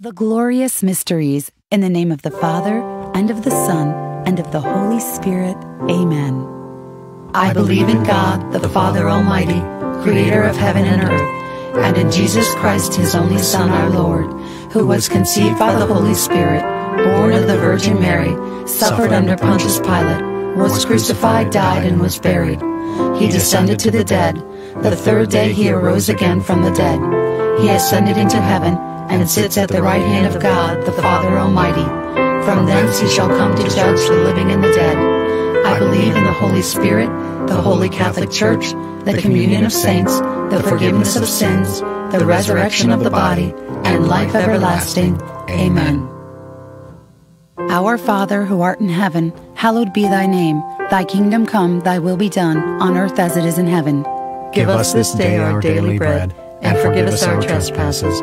The glorious mysteries, in the name of the Father, and of the Son, and of the Holy Spirit. Amen. I believe in God, the Father Almighty, creator of heaven and earth, and in Jesus Christ, his only Son, our Lord, who was conceived by the Holy Spirit, born of the Virgin Mary, suffered under Pontius Pilate, was crucified, died, and was buried. He descended to the dead. The third day he arose again from the dead. He ascended into heaven and sits at the right hand of God, the Father Almighty. From thence he shall come to judge the living and the dead. I believe in the Holy Spirit, the Holy Catholic Church, the communion of saints, the forgiveness of sins, the resurrection of the body, and life everlasting. Amen. Our Father who art in heaven, hallowed be thy name. Thy kingdom come, thy will be done, on earth as it is in heaven. Give us this day our daily bread, and forgive us our trespasses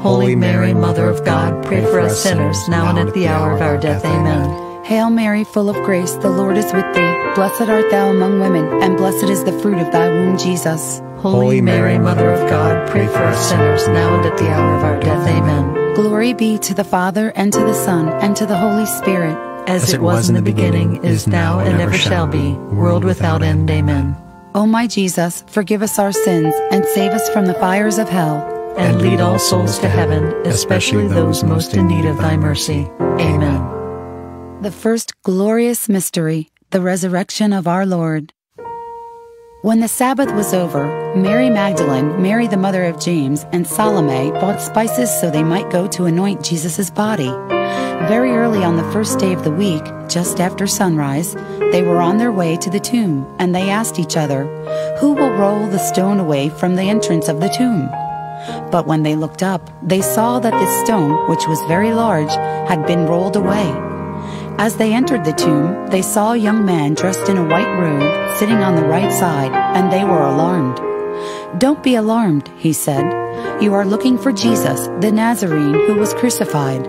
Holy Mary, Mother of God, pray for us sinners, now and at the hour of our death. Amen. Hail Mary, full of grace, the Lord is with thee. Blessed art thou among women, and blessed is the fruit of thy womb, Jesus. Holy Mary, Mother of God, pray for us sinners, now and at the hour of our death. Amen. Glory be to the Father, and to the Son, and to the Holy Spirit. As it was in the beginning, is now, and ever shall be, world without end. Amen. O my Jesus, forgive us our sins, and save us from the fires of hell and lead all souls to heaven, especially those most in need of thy mercy. Amen. The first glorious mystery, the resurrection of our Lord. When the Sabbath was over, Mary Magdalene, Mary the mother of James, and Salome bought spices so they might go to anoint Jesus' body. Very early on the first day of the week, just after sunrise, they were on their way to the tomb, and they asked each other, Who will roll the stone away from the entrance of the tomb? But when they looked up, they saw that the stone, which was very large, had been rolled away. As they entered the tomb, they saw a young man dressed in a white robe sitting on the right side, and they were alarmed. Don't be alarmed, he said. You are looking for Jesus, the Nazarene who was crucified.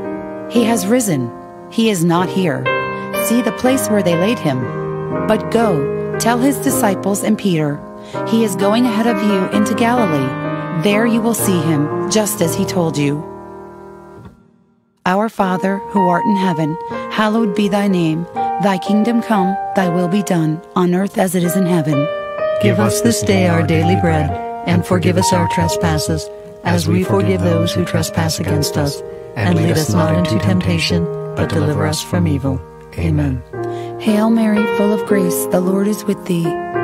He has risen. He is not here. See the place where they laid him. But go, tell his disciples and Peter, he is going ahead of you into Galilee. There you will see him, just as he told you. Our Father, who art in heaven, hallowed be thy name. Thy kingdom come, thy will be done, on earth as it is in heaven. Give us this day our daily bread, and forgive us our trespasses, as we forgive those who trespass against us. And lead us not into temptation, but deliver us from evil. Amen. Hail Mary, full of grace, the Lord is with thee.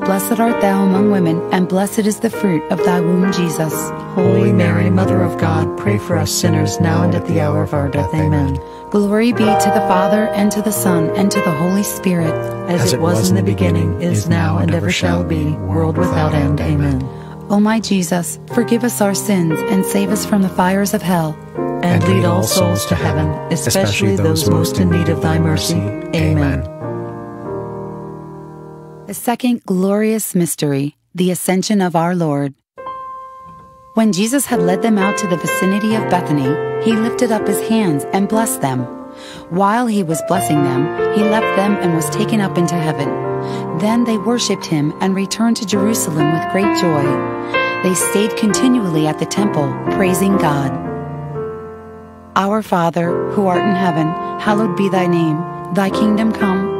Blessed art thou among women, and blessed is the fruit of thy womb, Jesus. Holy Mary, Mother of God, pray for us sinners now and at the hour of our death. Amen. Glory be to the Father, and to the Son, and to the Holy Spirit, as, as it was in the beginning, is now, and ever shall be, world without end. Amen. O my Jesus, forgive us our sins, and save us from the fires of hell. And lead all souls to heaven, especially those most in need of thy mercy. Amen. The second glorious mystery, the Ascension of our Lord. When Jesus had led them out to the vicinity of Bethany, he lifted up his hands and blessed them. While he was blessing them, he left them and was taken up into heaven. Then they worshipped him and returned to Jerusalem with great joy. They stayed continually at the temple, praising God. Our Father, who art in heaven, hallowed be thy name. Thy kingdom come,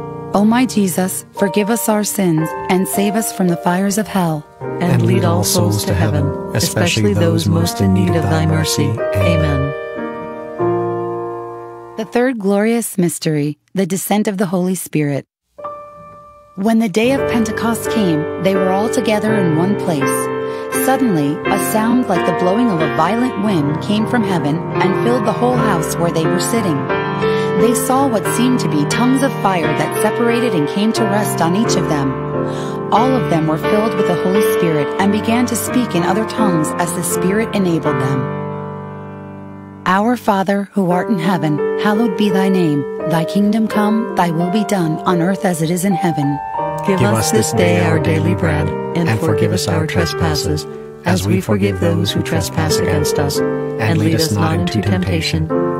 O my Jesus, forgive us our sins, and save us from the fires of hell. And lead all souls to heaven, especially those most in need of thy mercy. Amen. The third glorious mystery, the descent of the Holy Spirit. When the day of Pentecost came, they were all together in one place. Suddenly, a sound like the blowing of a violent wind came from heaven and filled the whole house where they were sitting. They saw what seemed to be tongues of fire that separated and came to rest on each of them. All of them were filled with the Holy Spirit and began to speak in other tongues as the Spirit enabled them. Our Father, who art in heaven, hallowed be thy name. Thy kingdom come, thy will be done, on earth as it is in heaven. Give, Give us this day our daily bread, and, and forgive us our trespasses, as we forgive those who trespass against us. And lead us not into temptation,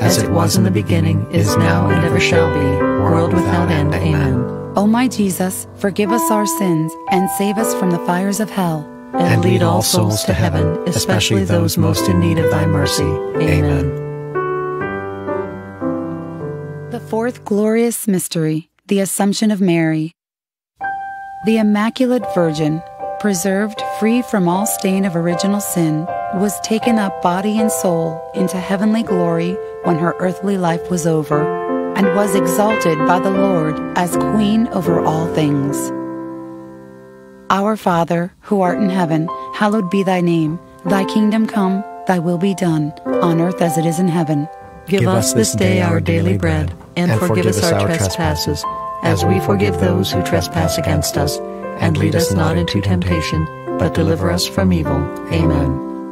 As it was in the beginning, is now, and ever shall be, world without end. Amen. O my Jesus, forgive us our sins, and save us from the fires of hell. And lead all souls to heaven, especially those most in need of thy mercy. Amen. The fourth glorious mystery, the Assumption of Mary. The Immaculate Virgin, preserved free from all stain of original sin, was taken up body and soul into heavenly glory when her earthly life was over, and was exalted by the Lord as Queen over all things. Our Father, who art in heaven, hallowed be thy name. Thy kingdom come, thy will be done, on earth as it is in heaven. Give us this day our daily bread, and forgive us our trespasses, as we forgive those who trespass against us. And lead us not into temptation, but deliver us from evil. Amen.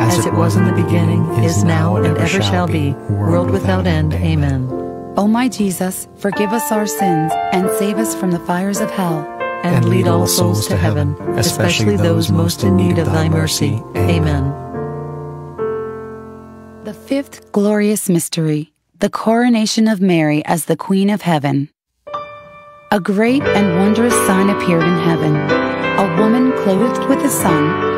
As it was in the beginning, is now, and ever shall be, world without end. Amen. O my Jesus, forgive us our sins, and save us from the fires of hell. And lead all souls to heaven, especially those most in need of thy mercy. Amen. The fifth glorious mystery, the coronation of Mary as the Queen of Heaven. A great and wondrous sign appeared in heaven a woman clothed with the sun,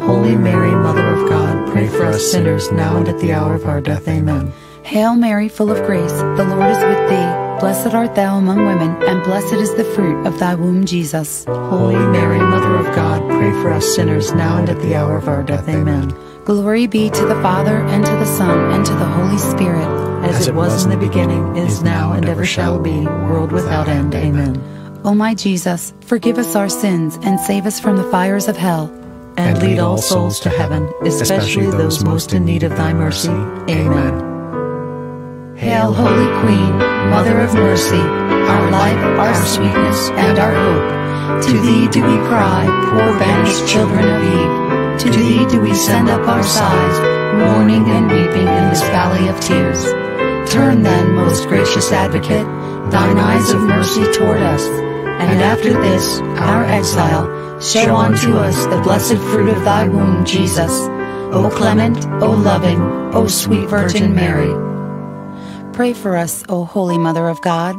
Holy Mary, Mother of God, pray for us sinners now and at the hour of our death. Amen. Hail Mary, full of grace, the Lord is with thee. Blessed art thou among women, and blessed is the fruit of thy womb, Jesus. Holy Mary, Mother of God, pray for us sinners now and at the hour of our death. Amen. Glory be to the Father, and to the Son, and to the Holy Spirit. As it was in the beginning, is now, and ever shall be, world without end. Amen. O my Jesus, forgive us our sins and save us from the fires of hell. And lead all souls to heaven, especially those most in need of thy mercy. Amen. Hail, Holy Queen, Mother of Mercy, our life, our sweetness, and our hope. To thee do we cry, poor banished children of Eve. To thee do we send up our sighs, mourning and weeping in this valley of tears. Turn then, most gracious advocate, thine eyes of mercy toward us, and after this, our exile, show unto us the blessed fruit of thy womb, Jesus. O clement, O loving, O sweet Virgin Mary. Pray for us, O Holy Mother of God.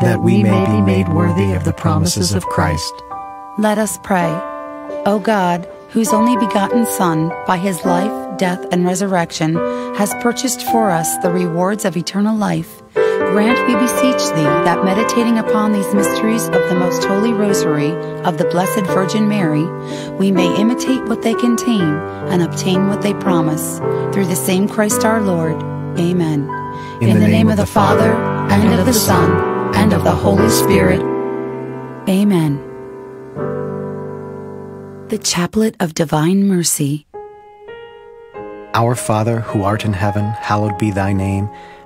That we may be made worthy of the promises of Christ. Let us pray. O God, whose only begotten Son, by his life, death, and resurrection, has purchased for us the rewards of eternal life, grant, we beseech thee, that meditating upon these mysteries of the most holy rosary of the Blessed Virgin Mary, we may imitate what they contain and obtain what they promise. Through the same Christ our Lord. Amen. In, In the, the name, name of the Father, and of the Son, and of the Holy Spirit. Amen. The Chaplet of Divine Mercy. Our Father, who art in heaven, hallowed be thy name.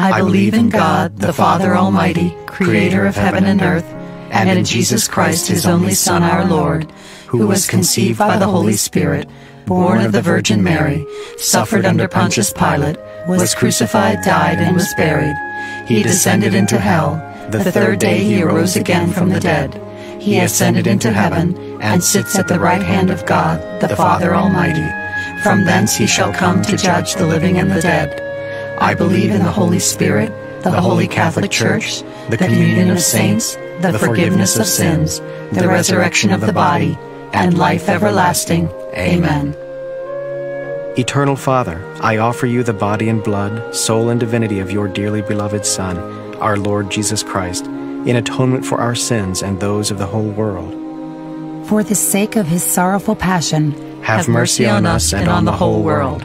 I believe in God, the Father Almighty, creator of heaven and earth, and in Jesus Christ, his only Son, our Lord, who was conceived by the Holy Spirit, born of the Virgin Mary, suffered under Pontius Pilate, was crucified, died, and was buried. He descended into hell. The third day he arose again from the dead. He ascended into heaven, and sits at the right hand of God, the Father Almighty. From thence he shall come to judge the living and the dead. I believe in the Holy Spirit, the Holy Catholic Church, the communion of saints, the forgiveness of sins, the resurrection of the body, and life everlasting. Amen. Eternal Father, I offer you the body and blood, soul and divinity of your dearly beloved Son, our Lord Jesus Christ, in atonement for our sins and those of the whole world. For the sake of his sorrowful passion, have mercy on us and on the whole world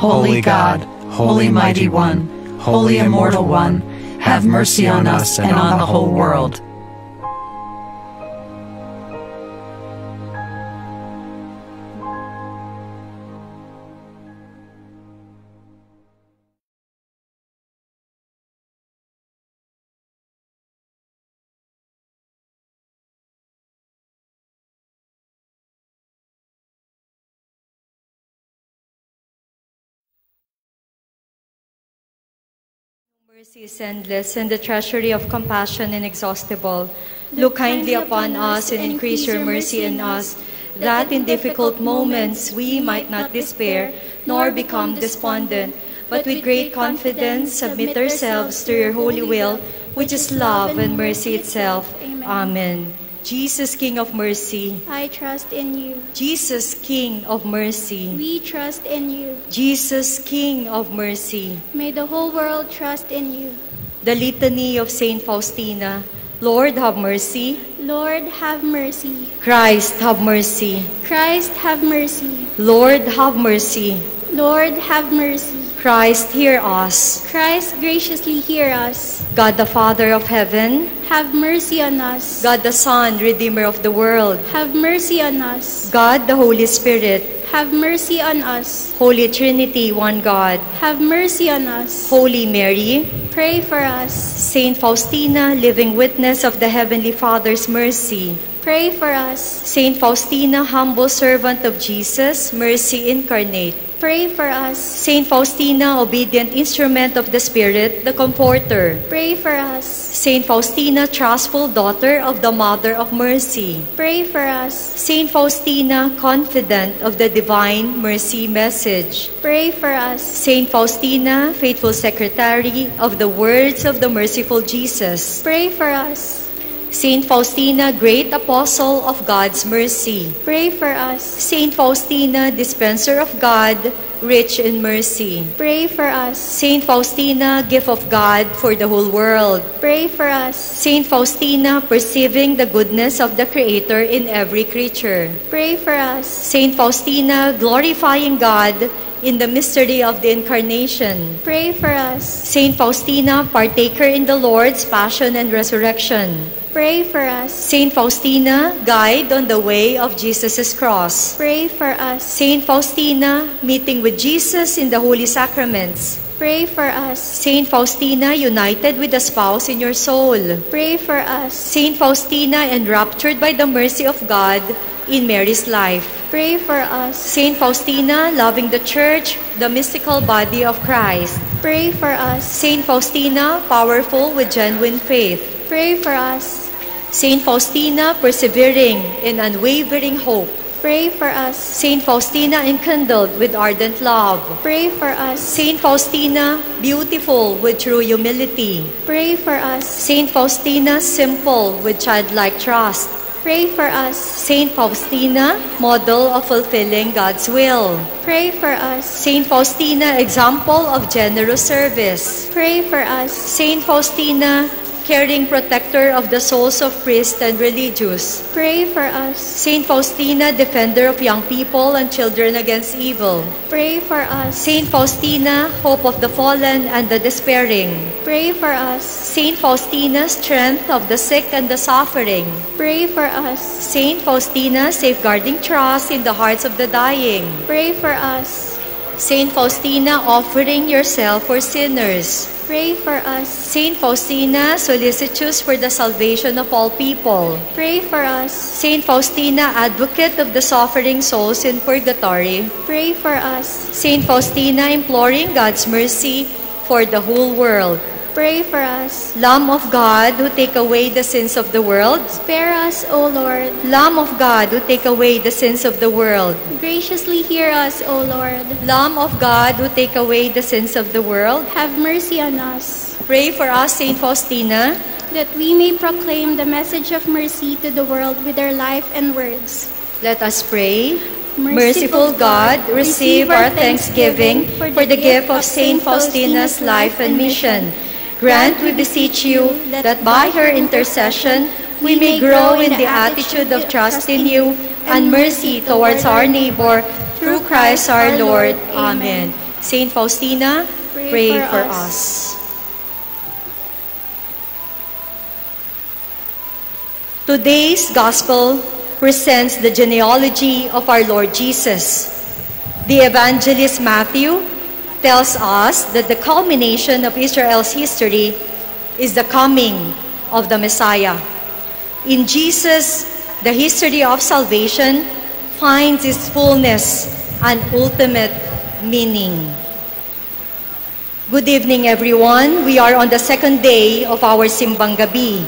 Holy God, Holy Mighty One, Holy Immortal One, have mercy on us and on the whole world. Mercy is endless, and the treasury of compassion inexhaustible. Look kindly upon us and increase your mercy in us, that in difficult moments we might not despair, nor become despondent, but with great confidence submit ourselves to your holy will, which is love and mercy itself. Amen. Jesus, King of mercy. I trust in you. Jesus, King of mercy. We trust in you. Jesus, King of mercy. May the whole world trust in you. The Litany of Saint Faustina. Lord, have mercy. Lord, have mercy. Christ, have mercy. Christ, have mercy. Lord, have mercy. Lord, have mercy. Christ, hear us. Christ, graciously hear us. God the Father of heaven, have mercy on us. God the Son, Redeemer of the world, have mercy on us. God the Holy Spirit, have mercy on us. Holy Trinity, one God, have mercy on us. Holy Mary, pray for us. Saint Faustina, living witness of the Heavenly Father's mercy, pray for us. Saint Faustina, humble servant of Jesus, mercy incarnate, Pray for us. Saint Faustina, obedient instrument of the Spirit, the Comforter. Pray for us. Saint Faustina, trustful daughter of the Mother of Mercy. Pray for us. Saint Faustina, confident of the divine mercy message. Pray for us. Saint Faustina, faithful secretary of the words of the merciful Jesus. Pray for us. Saint Faustina, great apostle of God's mercy. Pray for us. Saint Faustina, dispenser of God, rich in mercy. Pray for us. Saint Faustina, gift of God for the whole world. Pray for us. Saint Faustina, perceiving the goodness of the Creator in every creature. Pray for us. Saint Faustina, glorifying God in the mystery of the Incarnation. Pray for us. Saint Faustina, partaker in the Lord's passion and resurrection. Pray for us. Saint Faustina, guide on the way of Jesus' cross. Pray for us. Saint Faustina, meeting with Jesus in the holy sacraments. Pray for us. Saint Faustina, united with the spouse in your soul. Pray for us. Saint Faustina, enraptured by the mercy of God in Mary's life. Pray for us. Saint Faustina, loving the church, the mystical body of Christ. Pray for us. Saint Faustina, powerful with genuine faith. Pray for us. Saint Faustina, persevering in unwavering hope. Pray for us. Saint Faustina, enkindled with ardent love. Pray for us. Saint Faustina, beautiful with true humility. Pray for us. Saint Faustina, simple with childlike trust. Pray for us. Saint Faustina, model of fulfilling God's will. Pray for us. Saint Faustina, example of generous service. Pray for us. Saint Faustina, caring protector of the souls of priests and religious. Pray for us. Saint Faustina, defender of young people and children against evil. Pray for us. Saint Faustina, hope of the fallen and the despairing. Pray for us. Saint Faustina, strength of the sick and the suffering. Pray for us. Saint Faustina, safeguarding trust in the hearts of the dying. Pray for us. Saint Faustina, offering yourself for sinners. Pray for us. Saint Faustina, solicitous for the salvation of all people. Pray for us. Saint Faustina, advocate of the suffering souls in purgatory. Pray for us. Saint Faustina, imploring God's mercy for the whole world. Pray for us. Lamb of God, who take away the sins of the world. Spare us, O Lord. Lamb of God, who take away the sins of the world. Graciously hear us, O Lord. Lamb of God, who take away the sins of the world. Have mercy on us, Pray for us, Saint Faustina, that we may proclaim the message of mercy to the world with our life and words. Let us pray. Merciful God, receive our thanksgiving for the gift of Saint Faustina's life and mission. Grant, we beseech you, that by her intercession we may grow in the attitude of trust in you and mercy towards our neighbor through Christ our Lord. Amen. Saint Faustina, pray for us. Today's Gospel presents the genealogy of our Lord Jesus. The evangelist Matthew tells us that the culmination of Israel's history is the coming of the Messiah. In Jesus, the history of salvation finds its fullness and ultimate meaning. Good evening, everyone. We are on the second day of our Simbang Gabi.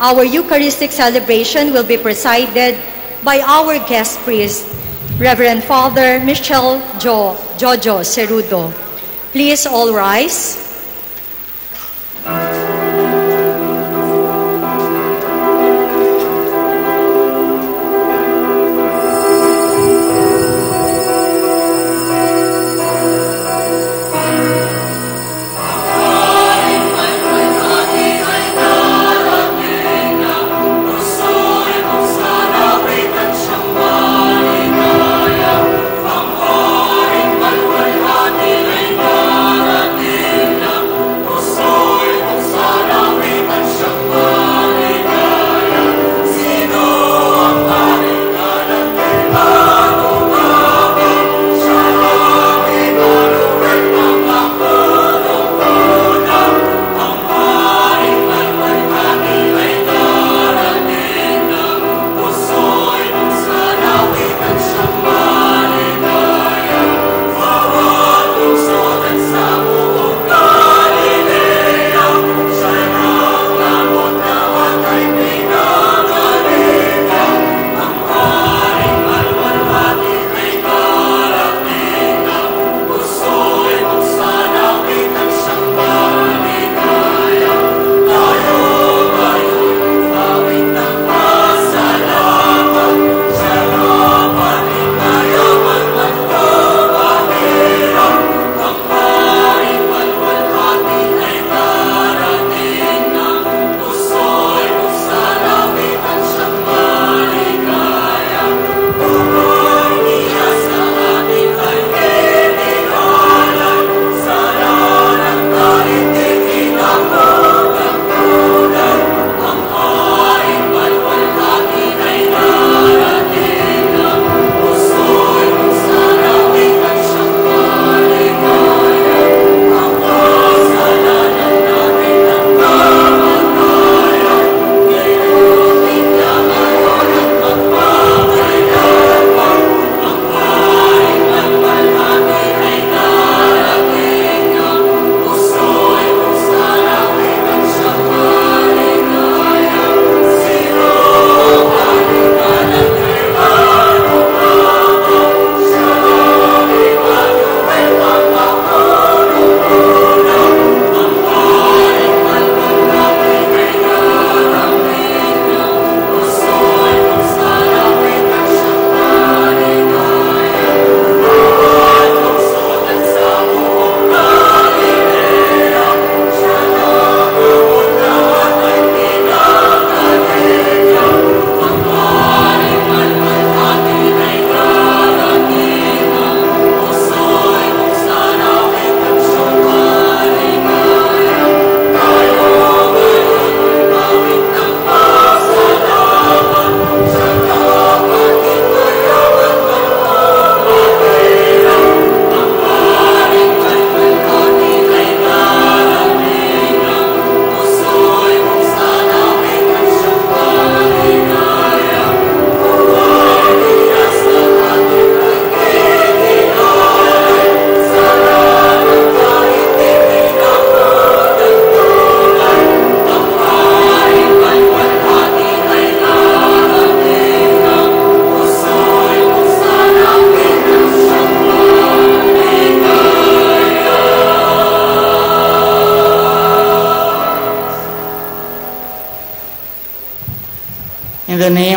Our Eucharistic celebration will be presided by our guest priest, Reverend Father Michel jo, Jojo Cerudo. Please all rise.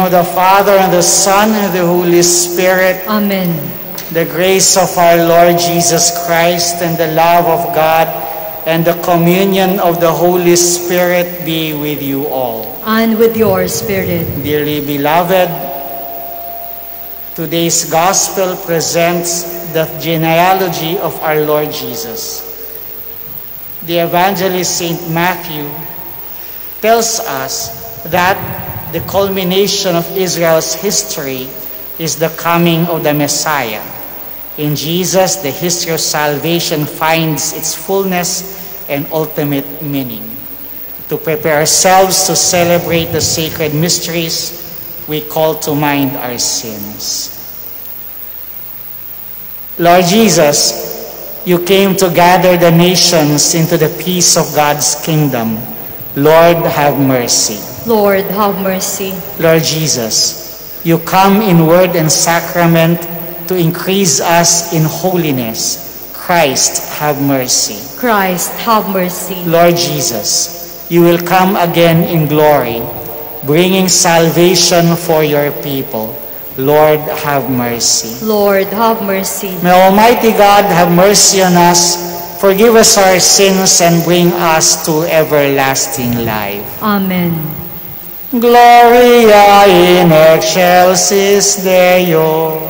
Of the Father, and the Son, and the Holy Spirit. Amen. The grace of our Lord Jesus Christ, and the love of God, and the communion of the Holy Spirit be with you all. And with your spirit. Dearly beloved, today's Gospel presents the genealogy of our Lord Jesus. The evangelist St. Matthew tells us the culmination of Israel's history is the coming of the Messiah. In Jesus, the history of salvation finds its fullness and ultimate meaning. To prepare ourselves to celebrate the sacred mysteries, we call to mind our sins. Lord Jesus, you came to gather the nations into the peace of God's kingdom. Lord, have mercy. Lord, have mercy. Lord Jesus, you come in word and sacrament to increase us in holiness. Christ, have mercy. Christ, have mercy. Lord Jesus, you will come again in glory, bringing salvation for your people. Lord, have mercy. Lord, have mercy. May Almighty God have mercy on us, forgive us our sins, and bring us to everlasting life. Amen. Gloria in excelsis Deo.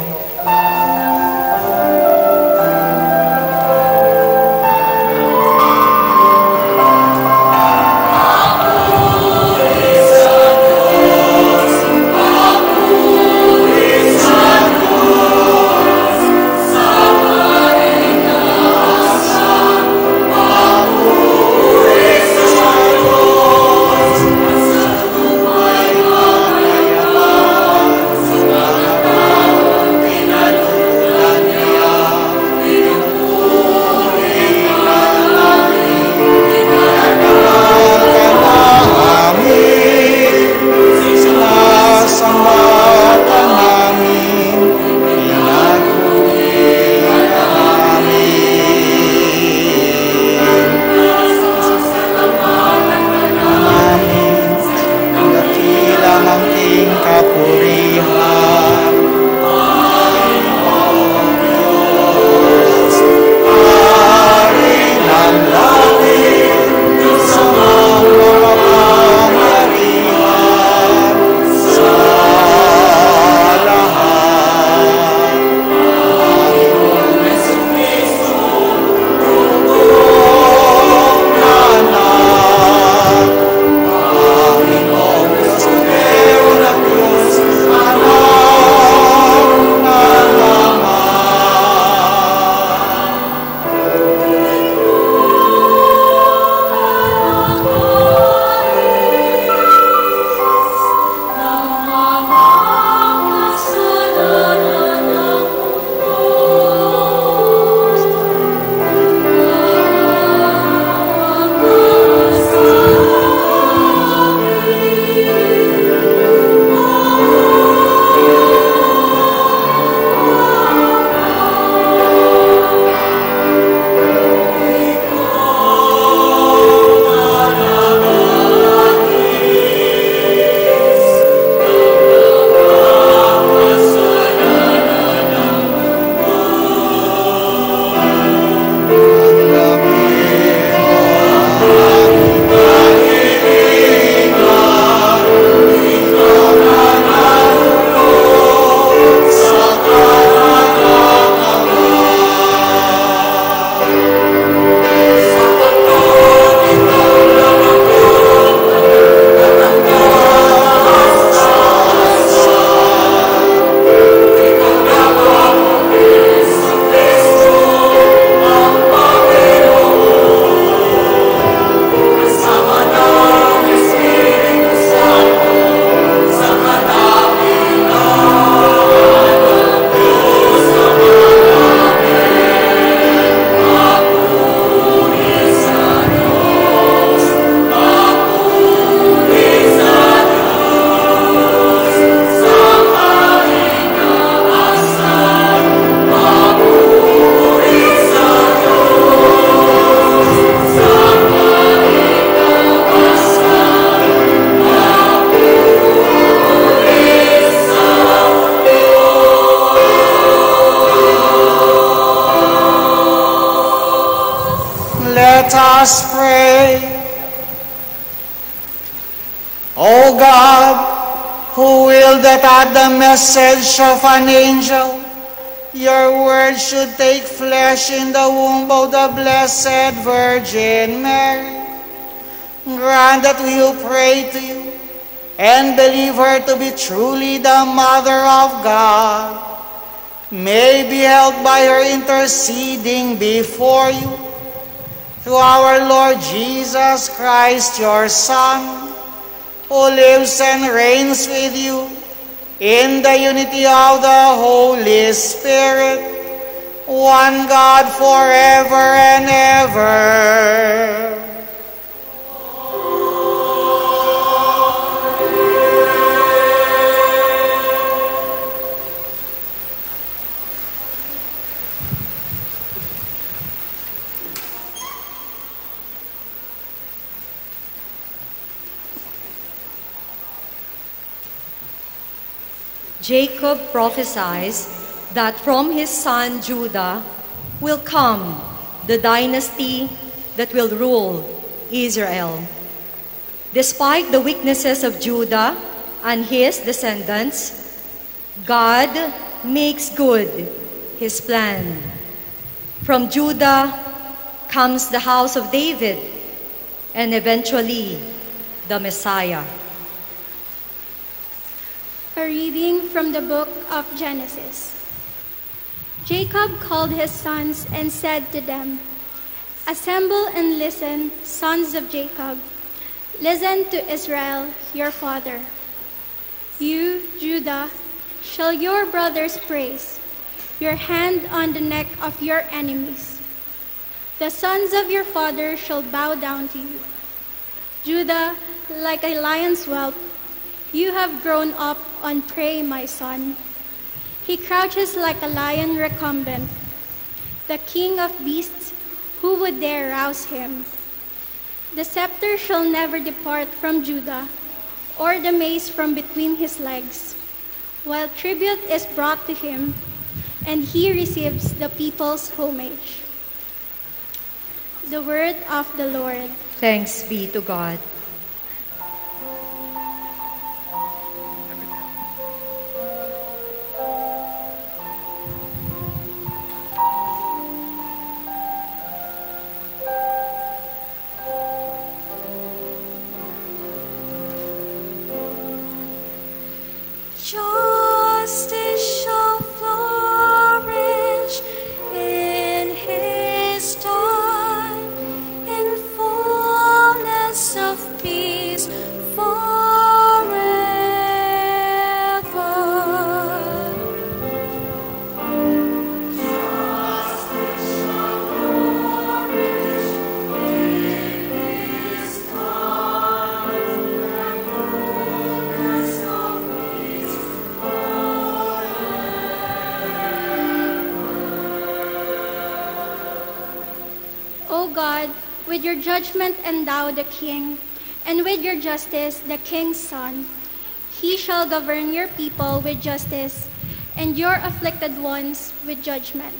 The message of an angel, your word should take flesh in the womb of the Blessed Virgin Mary. Grant that we who pray to you and believe her to be truly the Mother of God may be helped by her interceding before you through our Lord Jesus Christ, your Son, who lives and reigns with you in the unity of the Holy Spirit, one God forever and ever. Jacob prophesies that from his son Judah will come the dynasty that will rule Israel. Despite the weaknesses of Judah and his descendants, God makes good his plan. From Judah comes the house of David and eventually the Messiah. A reading from the book of Genesis. Jacob called his sons and said to them, Assemble and listen, sons of Jacob. Listen to Israel, your father. You, Judah, shall your brothers praise, your hand on the neck of your enemies. The sons of your father shall bow down to you. Judah, like a lion's whelp, you have grown up on prey, my son. He crouches like a lion recumbent, the king of beasts, who would dare rouse him? The scepter shall never depart from Judah, or the mace from between his legs, while tribute is brought to him, and he receives the people's homage. The word of the Lord. Thanks be to God. stay. With your judgment endow the king, and with your justice the king's son. He shall govern your people with justice, and your afflicted ones with judgment.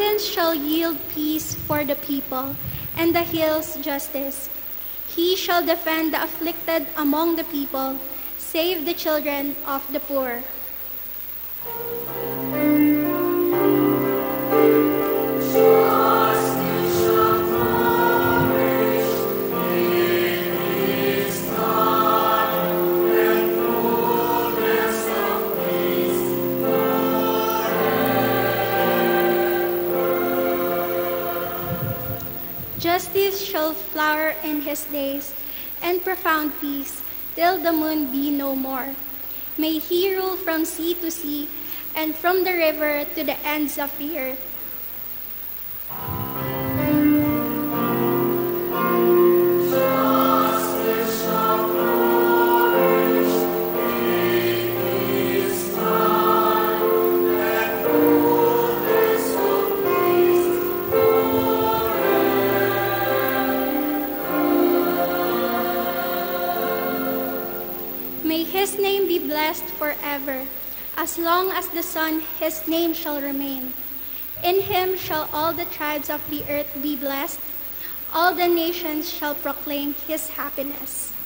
Mountains shall yield peace for the people, and the hills justice. He shall defend the afflicted among the people, save the children of the poor. Flower in his days, and profound peace, till the moon be no more. May he rule from sea to sea, and from the river to the ends of the earth. Blessed forever. As long as the sun, his name shall remain. In him shall all the tribes of the earth be blessed. All the nations shall proclaim his happiness.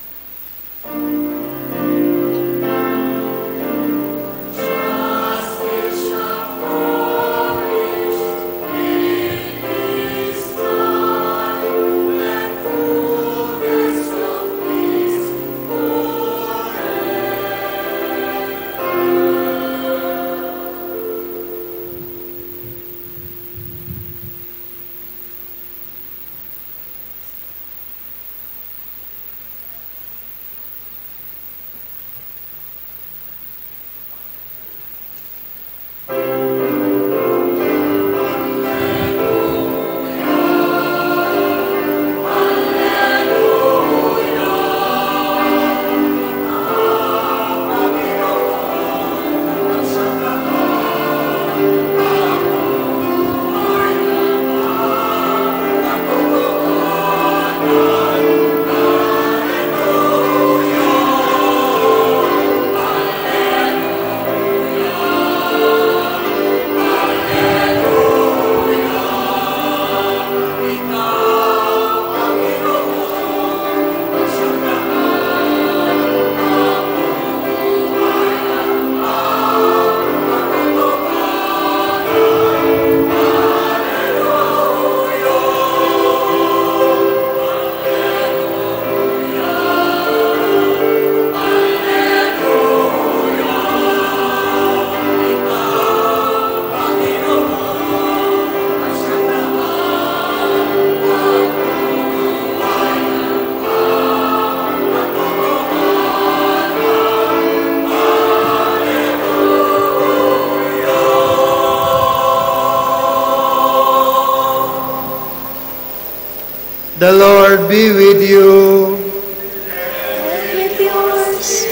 The Lord be with you. And With yours.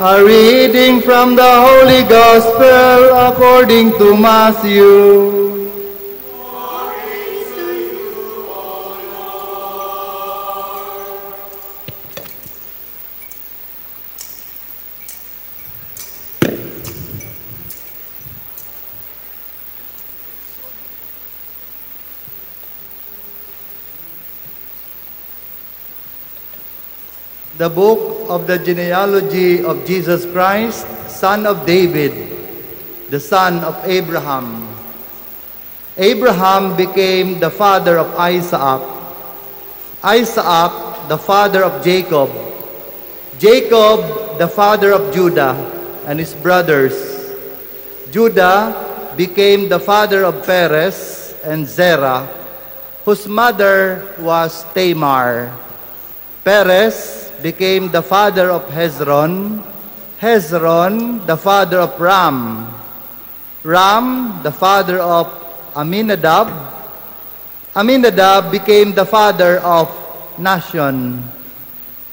A reading from the Holy Gospel according to Matthew. The book of the genealogy of Jesus Christ, son of David, the son of Abraham. Abraham became the father of Isaac. Isaac, the father of Jacob. Jacob, the father of Judah and his brothers. Judah became the father of Perez and Zerah, whose mother was Tamar. Perez became the father of Hezron, Hezron the father of Ram, Ram the father of Aminadab, Aminadab became the father of Nashon,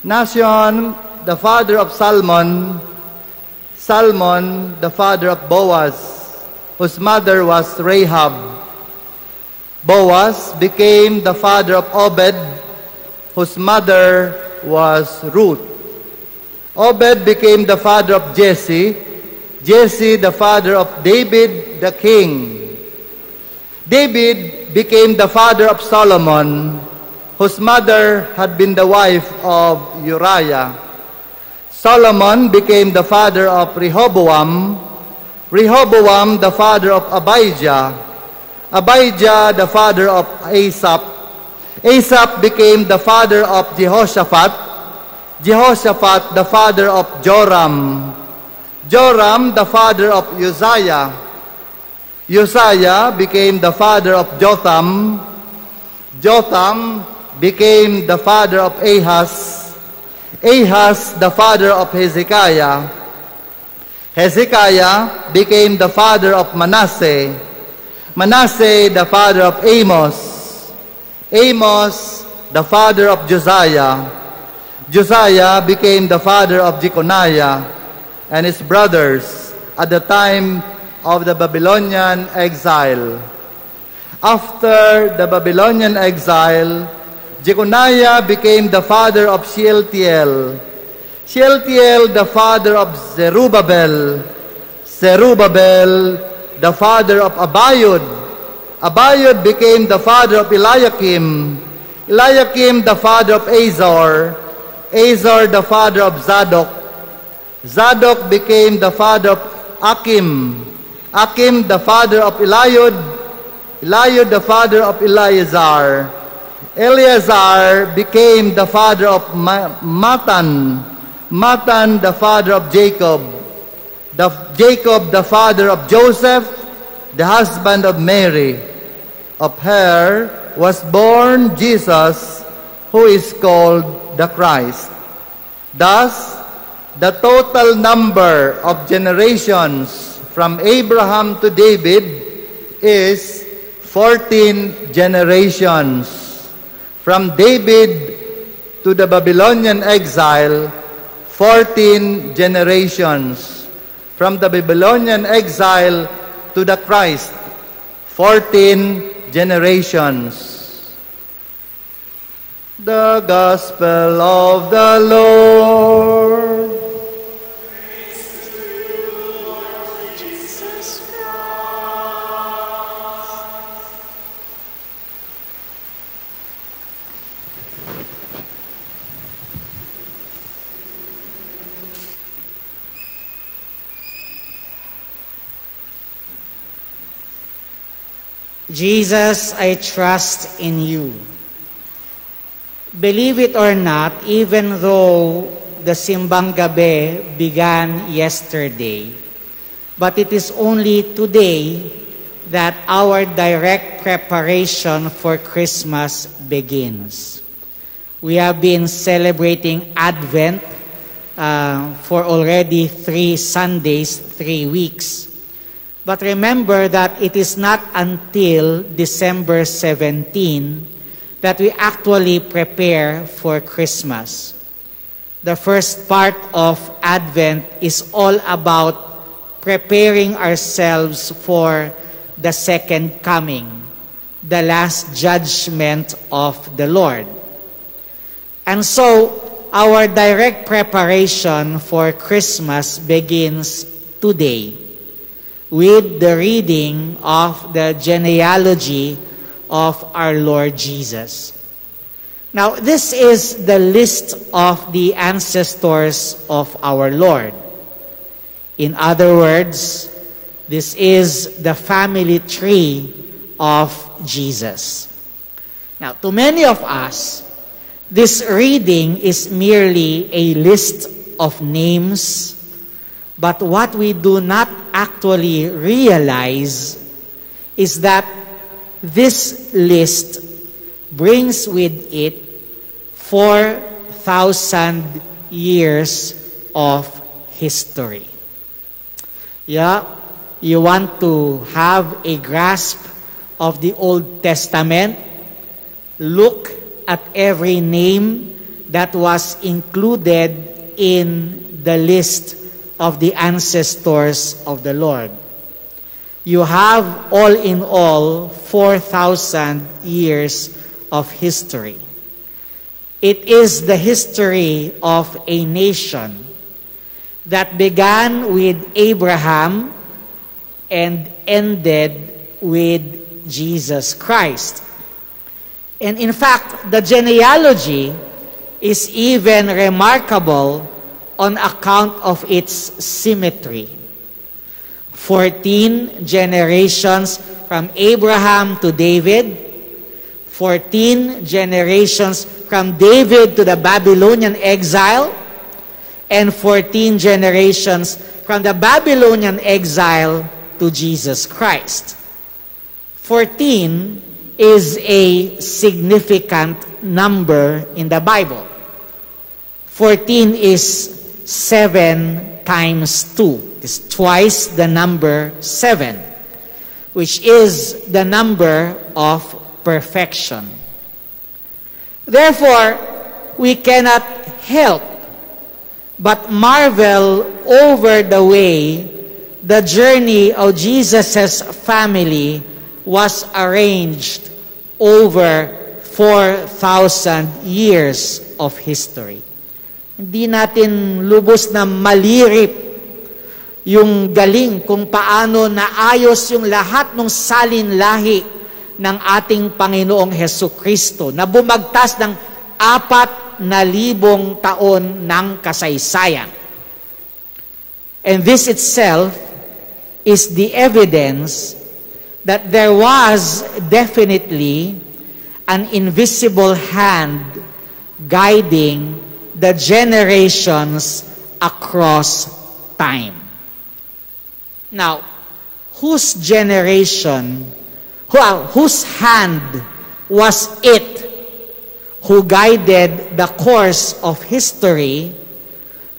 Nashon the father of Salmon, Salmon the father of Boaz, whose mother was Rahab. Boaz became the father of Obed, whose mother was Ruth. Obed became the father of Jesse, Jesse the father of David the king. David became the father of Solomon, whose mother had been the wife of Uriah. Solomon became the father of Rehoboam, Rehoboam the father of Abijah, Abijah the father of Asaph, Asaph became the father of Jehoshaphat, Jehoshaphat the father of Joram, Joram the father of Uzziah, Uzziah became the father of Jotham, Jotham became the father of Ahaz, Ahaz the father of Hezekiah, Hezekiah became the father of Manasseh, Manasseh the father of Amos, Amos the father of Josiah, Josiah became the father of Jeconiah and his brothers at the time of the Babylonian exile. After the Babylonian exile, Jeconiah became the father of Shealtiel. Shealtiel the father of Zerubbabel, Zerubbabel the father of Abiud, Abiud became the father of Eliakim, Eliakim the father of Azor, Azor the father of Zadok, Zadok became the father of Akim, Akim the father of Eliud, Eliud the father of Eleazar, Eleazar became the father of Matan, Matan the father of Jacob, the, Jacob the father of Joseph, the husband of Mary. Of her was born Jesus, who is called the Christ. Thus, the total number of generations from Abraham to David is 14 generations. From David to the Babylonian exile, 14 generations. From the Babylonian exile to the Christ, 14 generations. The Gospel of the Lord. Jesus, I trust in you. Believe it or not, even though the Simbang Gabi began yesterday, but it is only today that our direct preparation for Christmas begins. We have been celebrating Advent uh, for already three Sundays, three weeks. But remember that it is not until December 17 that we actually prepare for Christmas. The first part of Advent is all about preparing ourselves for the second coming, the last judgment of the Lord. And so, our direct preparation for Christmas begins today with the reading of the genealogy of our Lord Jesus. Now, this is the list of the ancestors of our Lord. In other words, this is the family tree of Jesus. Now, to many of us, this reading is merely a list of names but what we do not actually realize is that this list brings with it 4,000 years of history. Yeah, you want to have a grasp of the Old Testament, look at every name that was included in the list of the ancestors of the Lord. You have all in all 4,000 years of history. It is the history of a nation that began with Abraham and ended with Jesus Christ. And in fact, the genealogy is even remarkable on account of its symmetry. 14 generations from Abraham to David, 14 generations from David to the Babylonian exile, and 14 generations from the Babylonian exile to Jesus Christ. 14 is a significant number in the Bible. 14 is 7 times 2. It's twice the number 7, which is the number of perfection. Therefore, we cannot help but marvel over the way the journey of Jesus' family was arranged over 4,000 years of history. Hindi natin lubos na malirip yung galing kung paano naayos yung lahat ng salinlahi ng ating Panginoong Heso Kristo na bumagtas ng apat na libong taon ng kasaysayan. And this itself is the evidence that there was definitely an invisible hand guiding the generations across time. Now, whose generation, whose hand was it who guided the course of history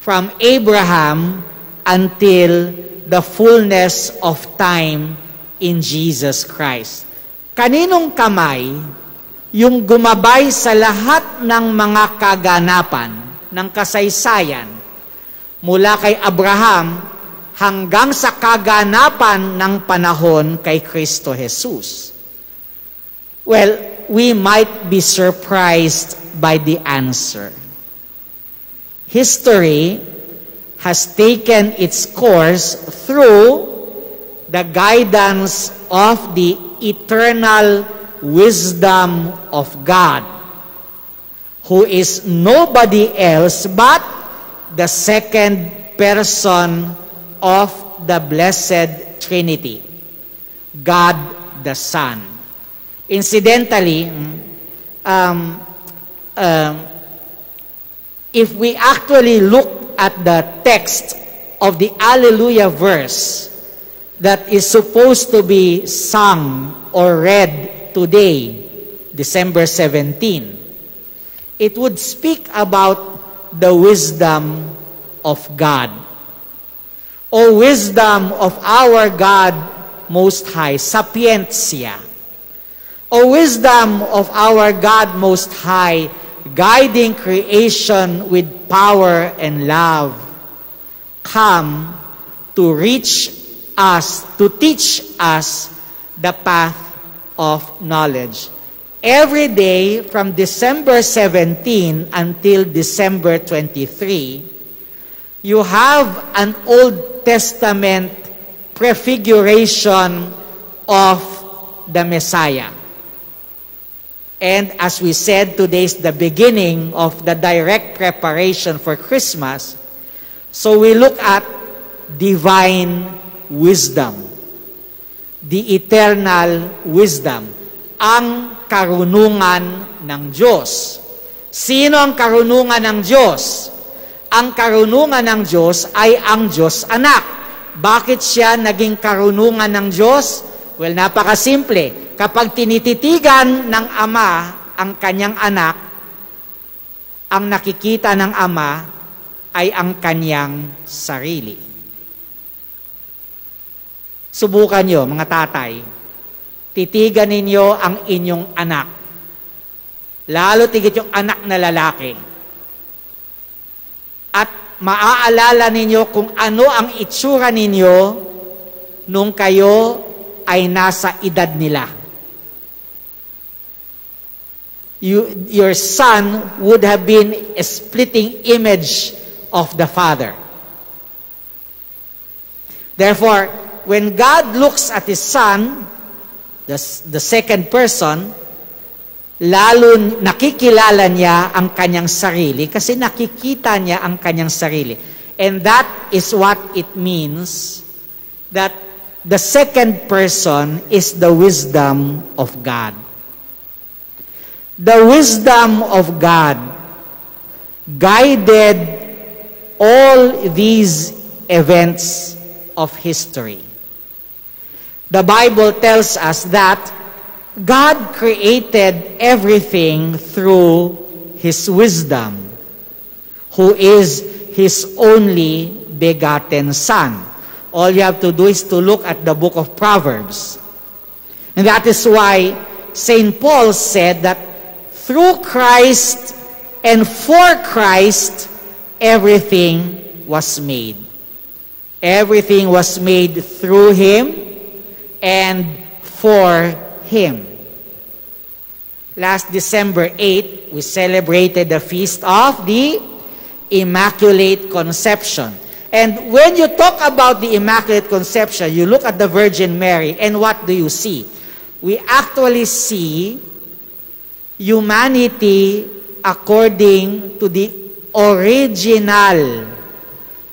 from Abraham until the fullness of time in Jesus Christ? Kaninong kamay yung gumabay sa lahat ng mga kaganapan ng kasaysayan mula kay Abraham hanggang sa kaganapan ng panahon kay Kristo Jesus? Well, we might be surprised by the answer. History has taken its course through the guidance of the eternal wisdom of God who is nobody else but the second person of the Blessed Trinity, God the Son. Incidentally, um, um, if we actually look at the text of the Alleluia verse that is supposed to be sung or read today, December 17, it would speak about the wisdom of God. O wisdom of our God Most High, sapientia. O wisdom of our God Most High, guiding creation with power and love, come to reach us, to teach us the path of knowledge every day from December 17 until December 23, you have an Old Testament prefiguration of the Messiah. And as we said, today is the beginning of the direct preparation for Christmas. So we look at divine wisdom, the eternal wisdom, ang karunungan ng Diyos. Sino ang karunungan ng Diyos? Ang karunungan ng Diyos ay ang Diyos anak. Bakit siya naging karunungan ng Diyos? Well, napakasimple. Kapag tinititigan ng Ama ang kanyang anak, ang nakikita ng Ama ay ang kanyang sarili. Subukan nyo, mga tatay, titigan ninyo ang inyong anak. Lalo tigit yung anak na lalaki. At maaalala ninyo kung ano ang itsura ninyo nung kayo ay nasa edad nila. You, your son would have been a splitting image of the father. Therefore, when God looks at his son, the, the second person, lalo nakikilala niya ang kanyang sarili kasi nakikita niya ang kanyang sarili. And that is what it means that the second person is the wisdom of God. The wisdom of God guided all these events of history. The Bible tells us that God created everything through His wisdom, who is His only begotten Son. All you have to do is to look at the book of Proverbs. And that is why St. Paul said that through Christ and for Christ, everything was made. Everything was made through Him and for Him. Last December 8, we celebrated the feast of the Immaculate Conception. And when you talk about the Immaculate Conception, you look at the Virgin Mary, and what do you see? We actually see humanity according to the original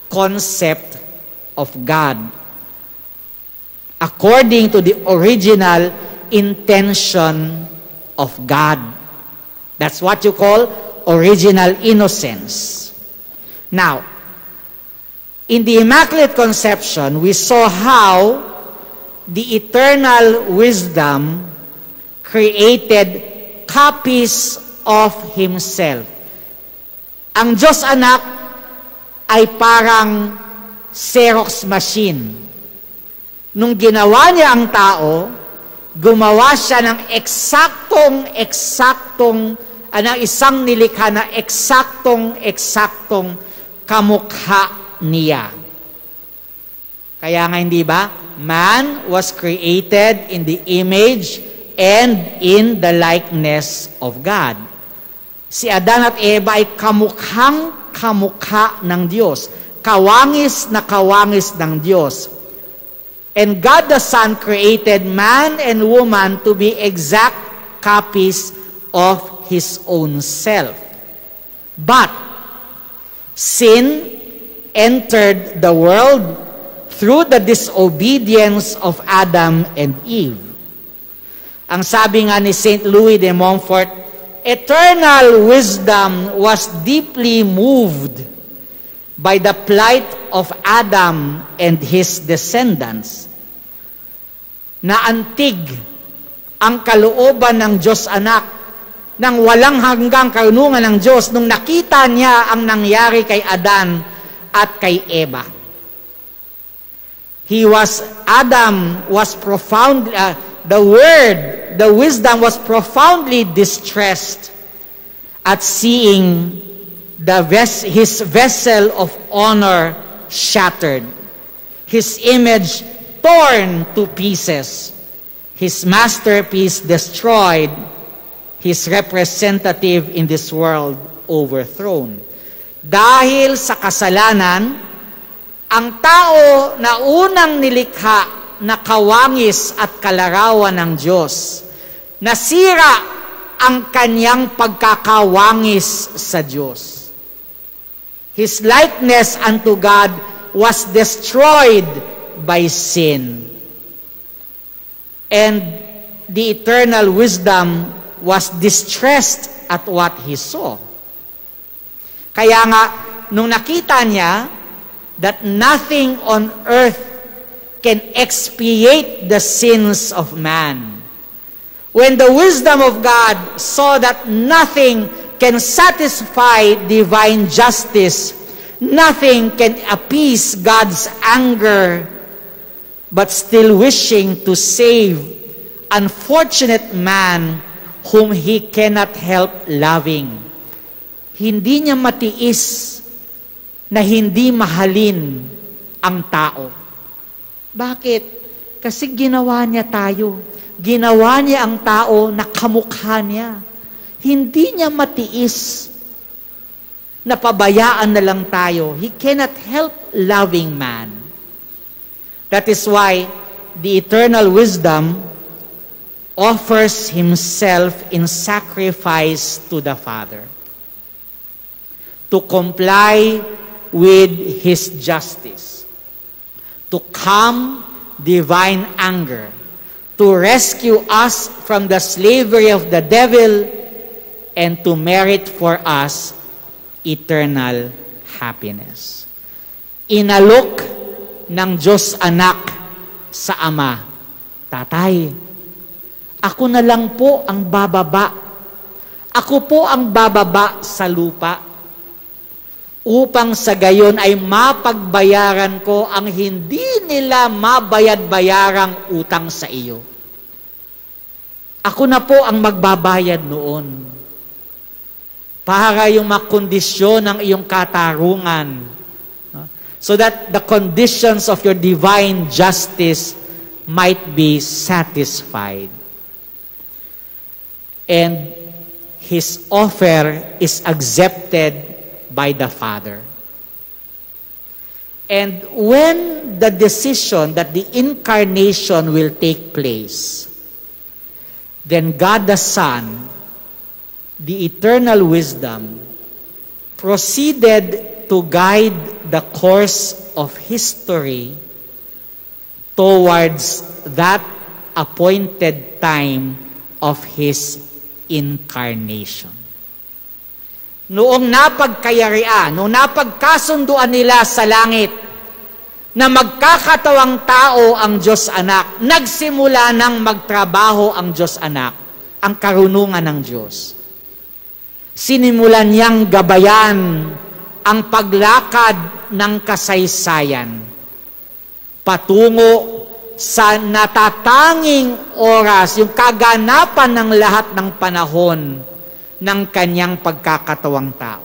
concept of God. According to the original intention of God. That's what you call original innocence. Now, in the Immaculate Conception, we saw how the eternal wisdom created copies of Himself. Ang Diyos anak ay parang Xerox machine. Nung ginawa niya ang tao, gumawa siya ng eksaktong, eksaktong, ano, isang nilikha na eksaktong, eksaktong kamukha niya. Kaya nga hindi ba? Man was created in the image and in the likeness of God. Si Adan at Eva ay kamukhang kamukha ng Diyos. Kawangis na kawangis ng Diyos. And God the Son created man and woman to be exact copies of His own self. But sin entered the world through the disobedience of Adam and Eve. Ang sabi nga ni St. Louis de Montfort, eternal wisdom was deeply moved by the plight of Adam and his descendants. Naantig ang kalooban ng Diyos anak nang walang hanggang karunungan ng Diyos nung nakita niya ang nangyari kay Adan at kay Eva. He was, Adam was profound, uh, the word, the wisdom was profoundly distressed at seeing the ves- his vessel of honor shattered, his image torn to pieces, his masterpiece destroyed, his representative in this world overthrown. Dahil sa kasalanan, ang tao na unang nilikha na kawangis at kalarawan ng Diyos, nasira ang kanyang pagkakawangis sa Diyos. His likeness unto God was destroyed by sin. And the eternal wisdom was distressed at what he saw. Kaya nga, nung nakita niya that nothing on earth can expiate the sins of man. When the wisdom of God saw that nothing can satisfy divine justice, nothing can appease God's anger, but still wishing to save unfortunate man whom he cannot help loving. Hindi niya matiis na hindi mahalin ang tao. Bakit? Kasi ginawa niya tayo. Ginawa niya ang tao na kamukha niya. Hindi niya matiis na pabayaan na lang tayo. He cannot help loving man. That is why the eternal wisdom offers himself in sacrifice to the Father to comply with his justice, to calm divine anger, to rescue us from the slavery of the devil, and to merit for us eternal happiness. Inalok ng Diyos anak sa Ama, Tatay, ako na lang po ang bababa. Ako po ang bababa sa lupa upang sa gayon ay mapagbayaran ko ang hindi nila mabayad-bayarang utang sa iyo. Ako na po ang magbabayad noon para yung makondisyon ng iyong katarungan so that the conditions of your divine justice might be satisfied. And His offer is accepted by the Father. And when the decision that the incarnation will take place, then God the Son, the eternal wisdom, proceeded to guide the course of history towards that appointed time of His incarnation. Noong napagkayarian, noong napagkasunduan nila sa langit, na magkakatawang tao ang Diyos anak, nagsimula nang magtrabaho ang Diyos anak, ang karunungan ng Diyos. Sinimulan niyang gabayan ang paglakad ng kasaysayan patungo sa natatanging oras, yung kaganapan ng lahat ng panahon ng kanyang pagkakatawang tao.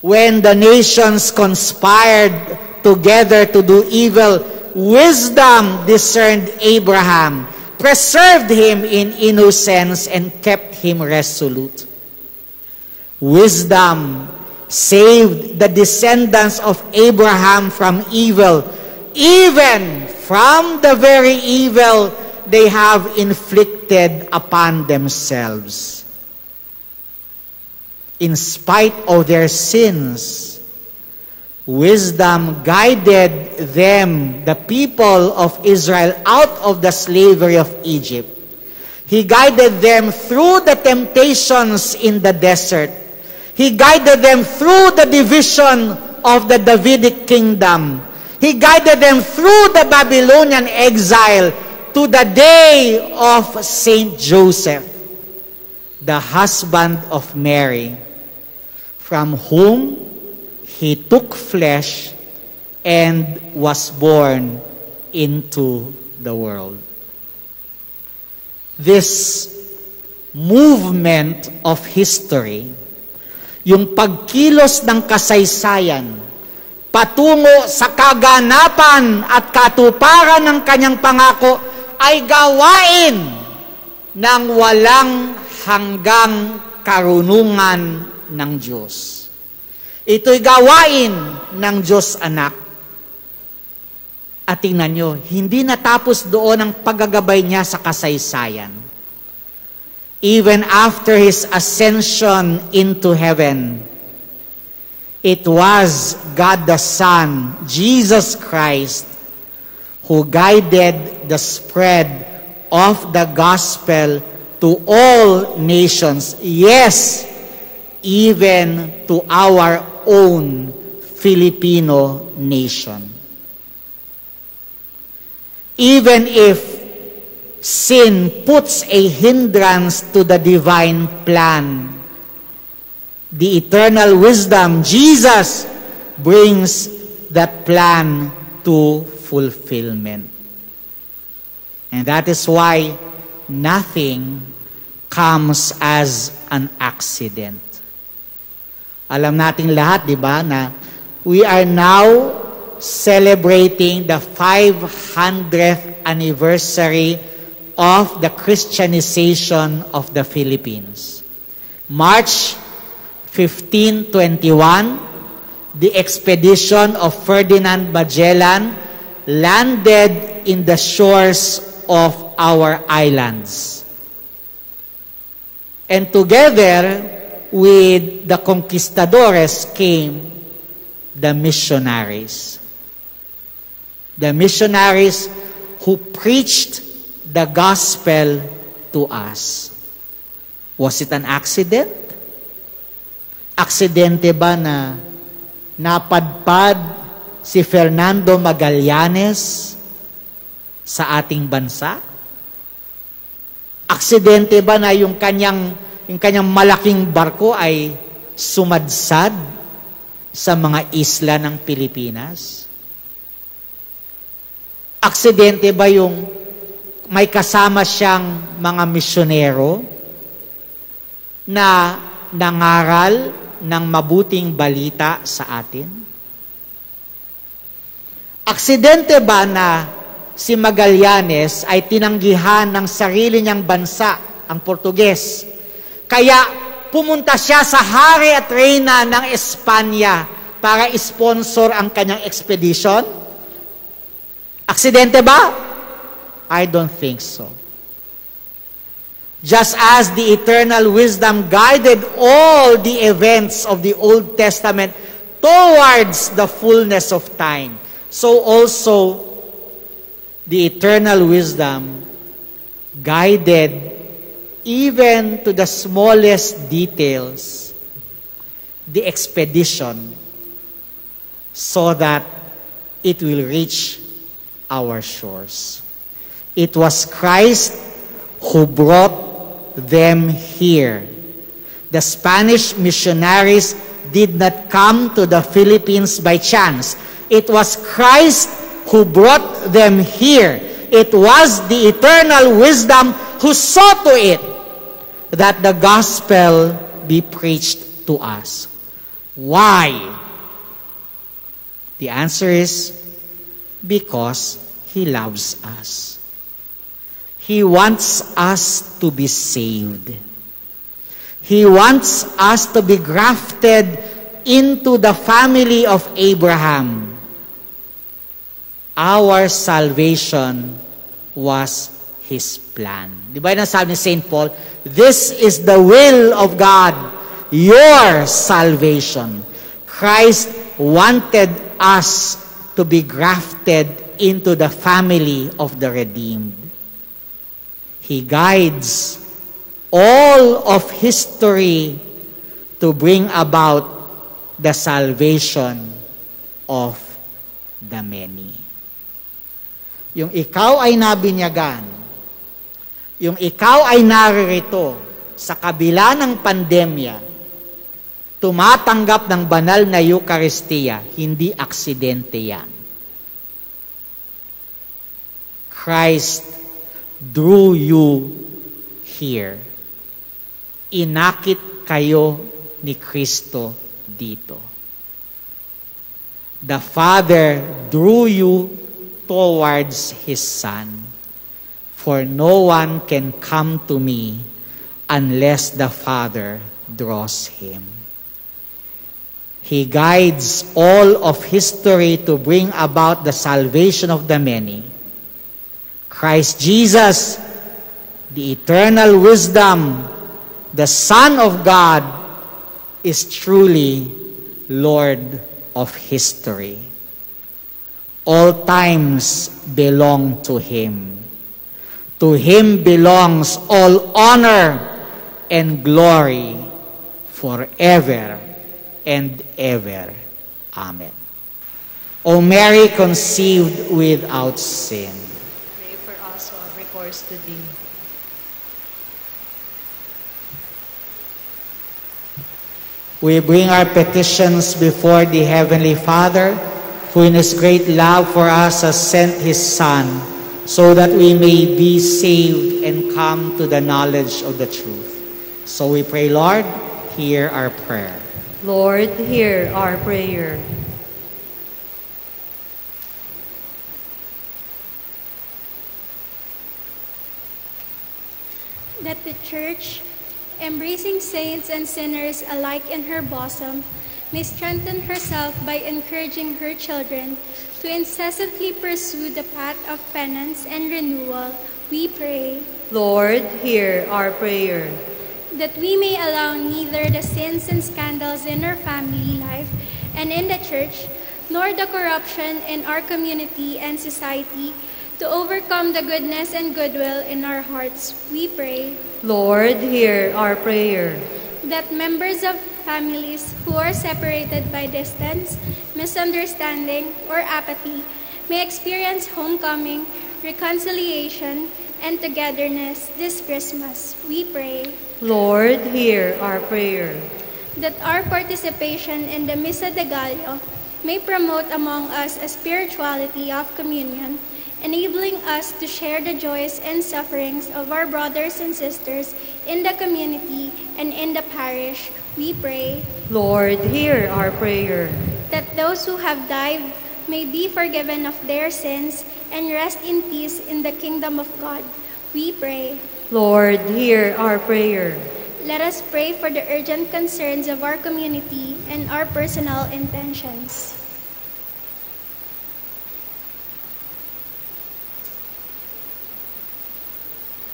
When the nations conspired together to do evil, wisdom discerned Abraham, preserved him in innocence, and kept him resolute. Wisdom saved the descendants of Abraham from evil, even from the very evil they have inflicted upon themselves. In spite of their sins, wisdom guided them, the people of Israel, out of the slavery of Egypt. He guided them through the temptations in the desert. He guided them through the division of the Davidic kingdom. He guided them through the Babylonian exile to the day of Saint Joseph, the husband of Mary, from whom he took flesh and was born into the world. This movement of history, yung pagkilos ng kasaysayan, patungo sa kaganapan at katuparan ng kanyang pangako ay gawain ng walang hanggang karunungan ng Diyos. Ito'y gawain ng Diyos anak. At tingnan nyo, hindi natapos doon ang paggagabay niya sa kasaysayan. Even after His ascension into heaven, It was God the Son, Jesus Christ, who guided the spread of the gospel to all nations. Yes, even to our own Filipino nation. Even if sin puts a hindrance to the divine plan, the eternal wisdom, Jesus, brings that plan to fulfillment. And that is why nothing comes as an accident. Alam nating lahat, di ba, na we are now celebrating the 500th anniversary of the Christianization of the Philippines. March 1521, the expedition of Ferdinand Magellan landed in the shores of our islands. And together with the conquistadores came the missionaries. The missionaries who preached the gospel to us. Was it an accident? Aksidente ba na napadpad si Fernando Magallanes sa ating bansa? Aksidente ba na yung kanyang, yung kanyang malaking barko ay sumadsad sa mga isla ng Pilipinas? Aksidente ba yung may kasama siyang mga misyonero na nangaral ng mabuting balita sa atin? Aksidente ba na si Magallanes ay tinanggihan ng sarili niyang bansa, ang Portuges, kaya pumunta siya sa hari at reyna ng Espanya para sponsor ang kanyang expedition? Aksidente ba? I don't think so. Just as the eternal wisdom guided all the events of the Old Testament towards the fullness of time, so also the eternal wisdom guided even to the smallest details the expedition so that it will reach our shores. It was Christ who brought them here. The Spanish missionaries did not come to the Philippines by chance. It was Christ who brought them here. It was the eternal wisdom who saw to it that the gospel be preached to us. Why? The answer is because He loves us. He wants us to be saved. He wants us to be grafted into the family of Abraham. Our salvation was His plan. Di ba yung sabi ni St. Paul, This is the will of God, your salvation. Christ wanted us to be grafted into the family of the redeemed. He guides all of history to bring about the salvation of the many. Yung ikaw ay nabinyagan, yung ikaw ay naririto sa kabila ng pandemya, tumatanggap ng banal na Eucharistia, hindi aksidente yan. Christ drew you here. Inakit kayo ni Kristo dito. The Father drew you towards His Son. For no one can come to me unless the Father draws him. He guides all of history to bring about the salvation of the many. Christ Jesus, the eternal wisdom, the Son of God, is truly Lord of history. All times belong to Him. To Him belongs all honor and glory forever and ever. Amen. O Mary conceived without sin. Pray for us who have recourse to thee. We bring our petitions before the Heavenly Father, who in His great love for us has sent His Son, so that we may be saved and come to the knowledge of the truth. So we pray, Lord, hear our prayer. Lord, hear our prayer. that the Church, embracing saints and sinners alike in her bosom, may strengthen herself by encouraging her children to incessantly pursue the path of penance and renewal, we pray. Lord, hear our prayer. That we may allow neither the sins and scandals in our family life and in the church, nor the corruption in our community and society to overcome the goodness and goodwill in our hearts, we pray. Lord, hear our prayer. That members of families who are separated by distance, misunderstanding, or apathy may experience homecoming, reconciliation, and togetherness this Christmas, we pray. Lord, hear our prayer. That our participation in the Misa de Gallo may promote among us a spirituality of communion enabling us to share the joys and sufferings of our brothers and sisters in the community and in the parish, we pray. Lord, hear our prayer. That those who have died may be forgiven of their sins and rest in peace in the kingdom of God, we pray. Lord, hear our prayer. let us pray for the urgent concerns of our community and our personal intentions.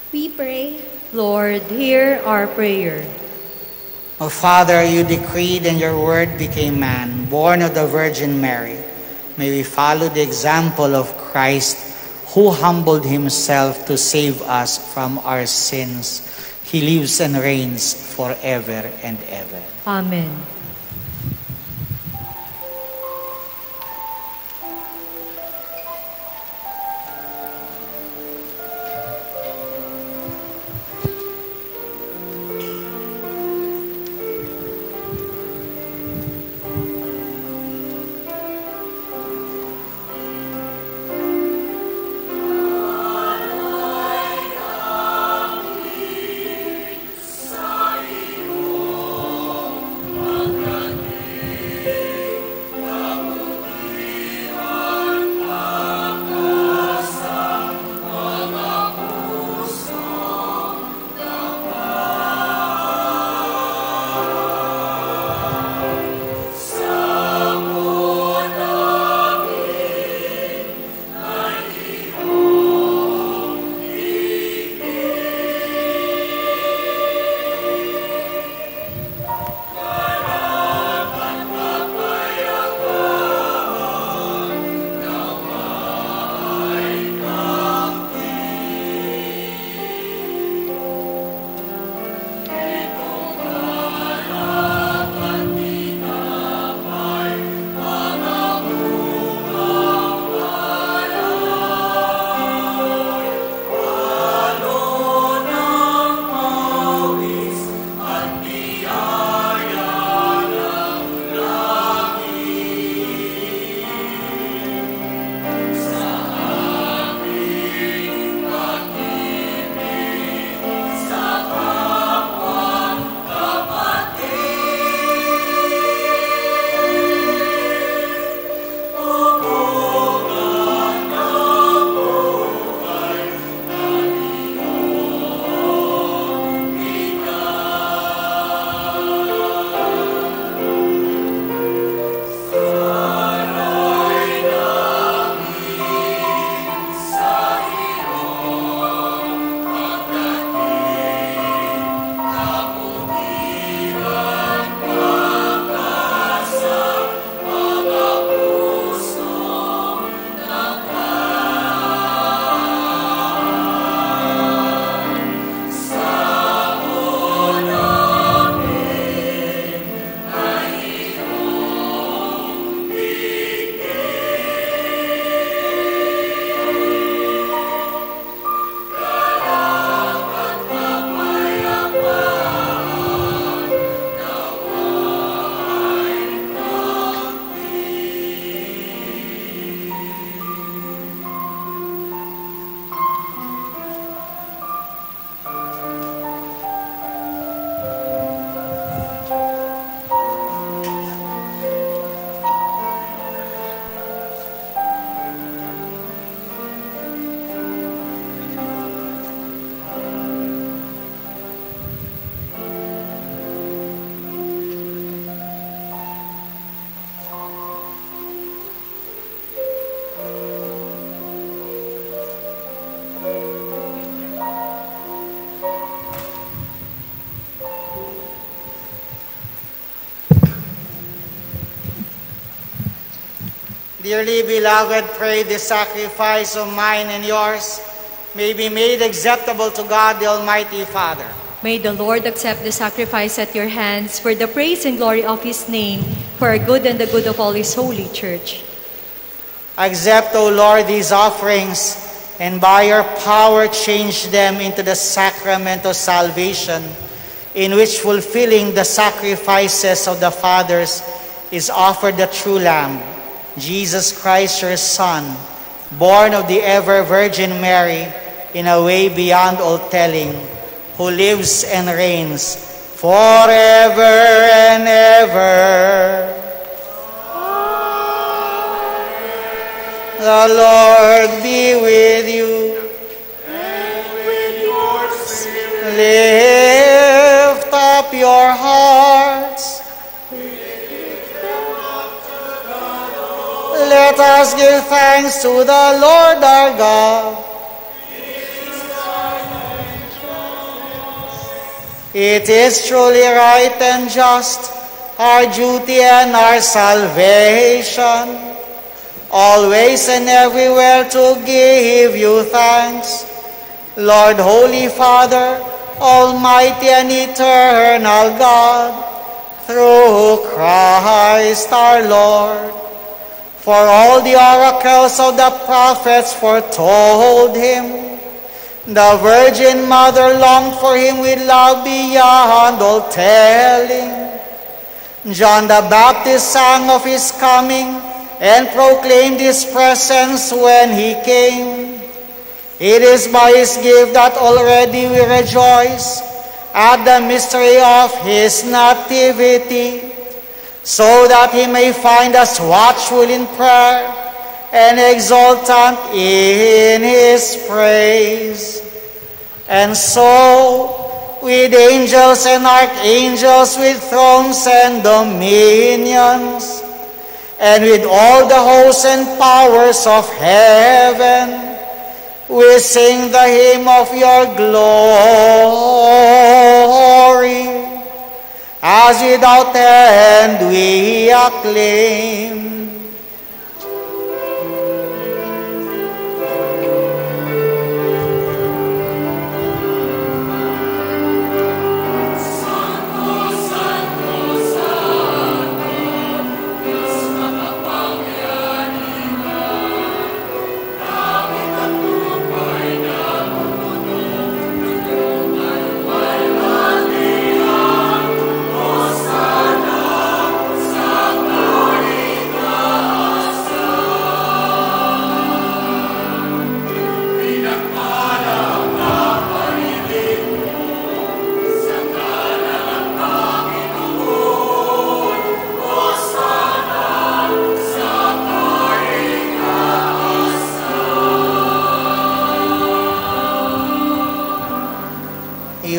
We pray, Lord, hear our prayer. O Father, you decreed and your word became man, born of the Virgin Mary. May we follow the example of Christ who humbled himself to save us from our sins. He lives and reigns forever and ever. Amen. Dearly beloved, pray this sacrifice of mine and yours may be made acceptable to God the Almighty Father. May the Lord accept the sacrifice at your hands for the praise and glory of his name, for our good and the good of all his holy church. Accept, O Lord, these offerings, and by your power change them into the sacrament of salvation, in which fulfilling the sacrifices of the fathers is offered the true Lamb, Jesus Christ, your Son, born of the ever Virgin Mary, in a way beyond all telling, who lives and reigns forever and ever. The Lord be with you. And with your spirit. Lift up your hearts. Let us give thanks to the Lord our God. It is truly right and just, our duty and our salvation, always and everywhere to give you thanks. Lord, Holy Father, Almighty and eternal God, through Christ our Lord. For all the oracles of the prophets foretold him, the Virgin Mother longed for him with love beyond all telling. John the Baptist sang of his coming and proclaimed his presence when he came. It is by his gift that already we rejoice at the mystery of his nativity, so that he may find us watchful in prayer and exultant in his praise. And so, with angels and archangels, with thrones and dominions, and with all the hosts and powers of heaven, we sing the hymn of your glory. As without end we acclaim.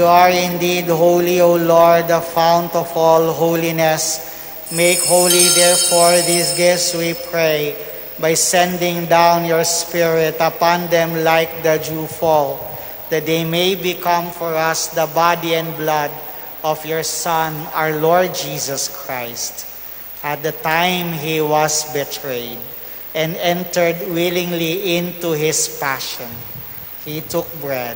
You are indeed holy, O Lord, the fount of all holiness. Make holy, therefore, these gifts, we pray, by sending down your Spirit upon them like the dew fall, that they may become for us the body and blood of your Son, our Lord Jesus Christ. At the time he was betrayed and entered willingly into his passion, he took bread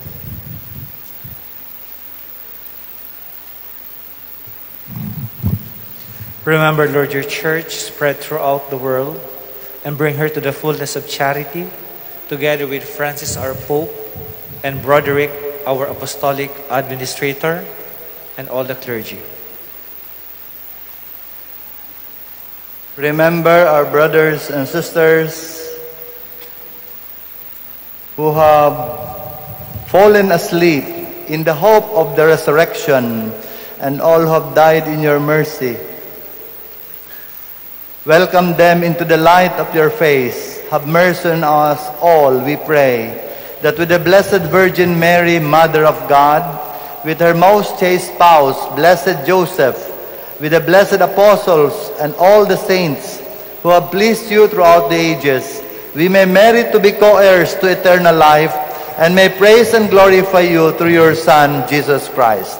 Remember, Lord, your church spread throughout the world and bring her to the fullness of charity, together with Francis, our Pope, and Broderick, our Apostolic Administrator, and all the clergy. Remember our brothers and sisters who have fallen asleep in the hope of the resurrection and all who have died in your mercy. Welcome them into the light of your face. Have mercy on us all, we pray, that with the Blessed Virgin Mary, Mother of God, with her most chaste spouse, Blessed Joseph, with the blessed apostles and all the saints who have pleased you throughout the ages, we may merit to be co-heirs to eternal life and may praise and glorify you through your Son, Jesus Christ.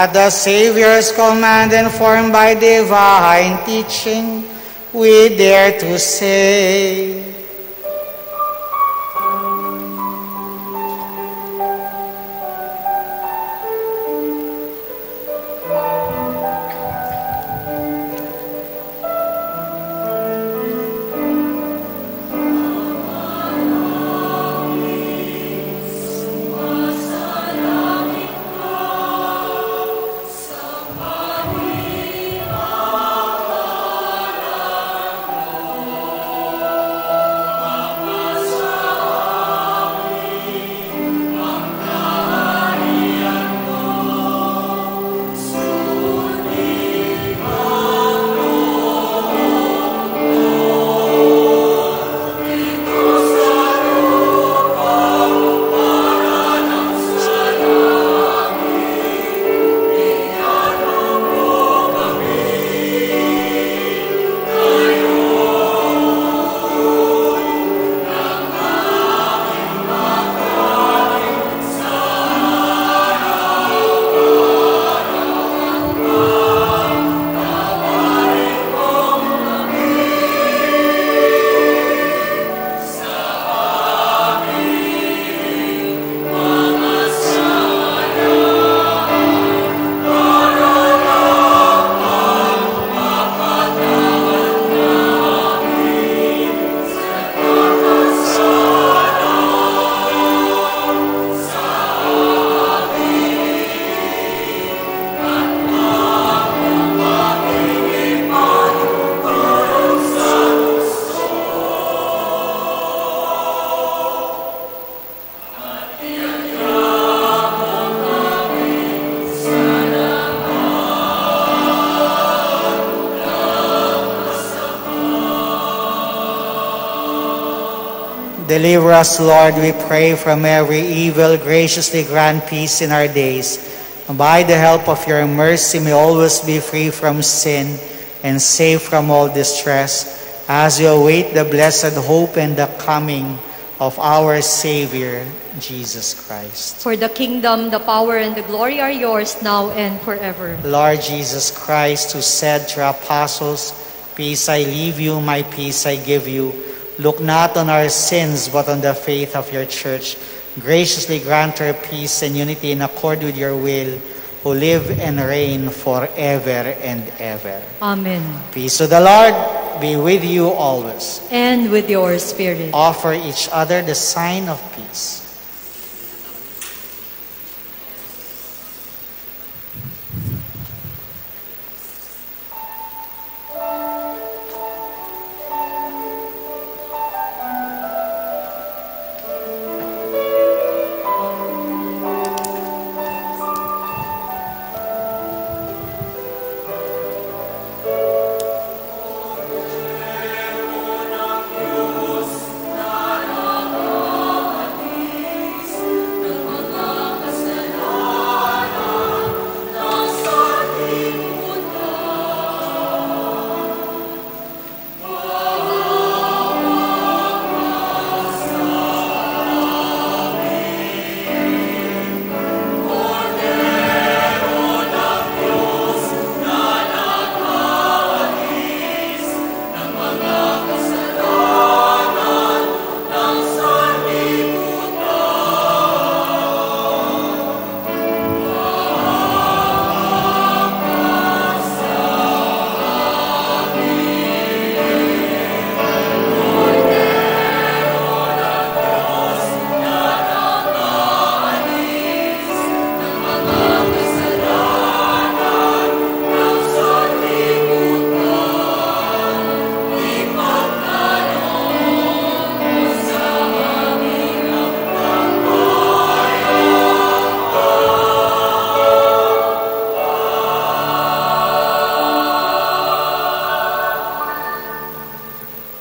At the Savior's command and formed by divine teaching, we dare to say, Deliver us, Lord, we pray, from every evil. Graciously grant peace in our days. And by the help of your mercy, may always be free from sin and safe from all distress, as we await the blessed hope and the coming of our Savior, Jesus Christ. For the kingdom, the power, and the glory are yours now and forever. Lord Jesus Christ, who said to your apostles, Peace I leave you, my peace I give you, look not on our sins, but on the faith of your church. Graciously grant her peace and unity in accord with your will, who live and reign forever and ever. Amen. Peace of the Lord be with you always. And with your spirit. Offer each other the sign of peace.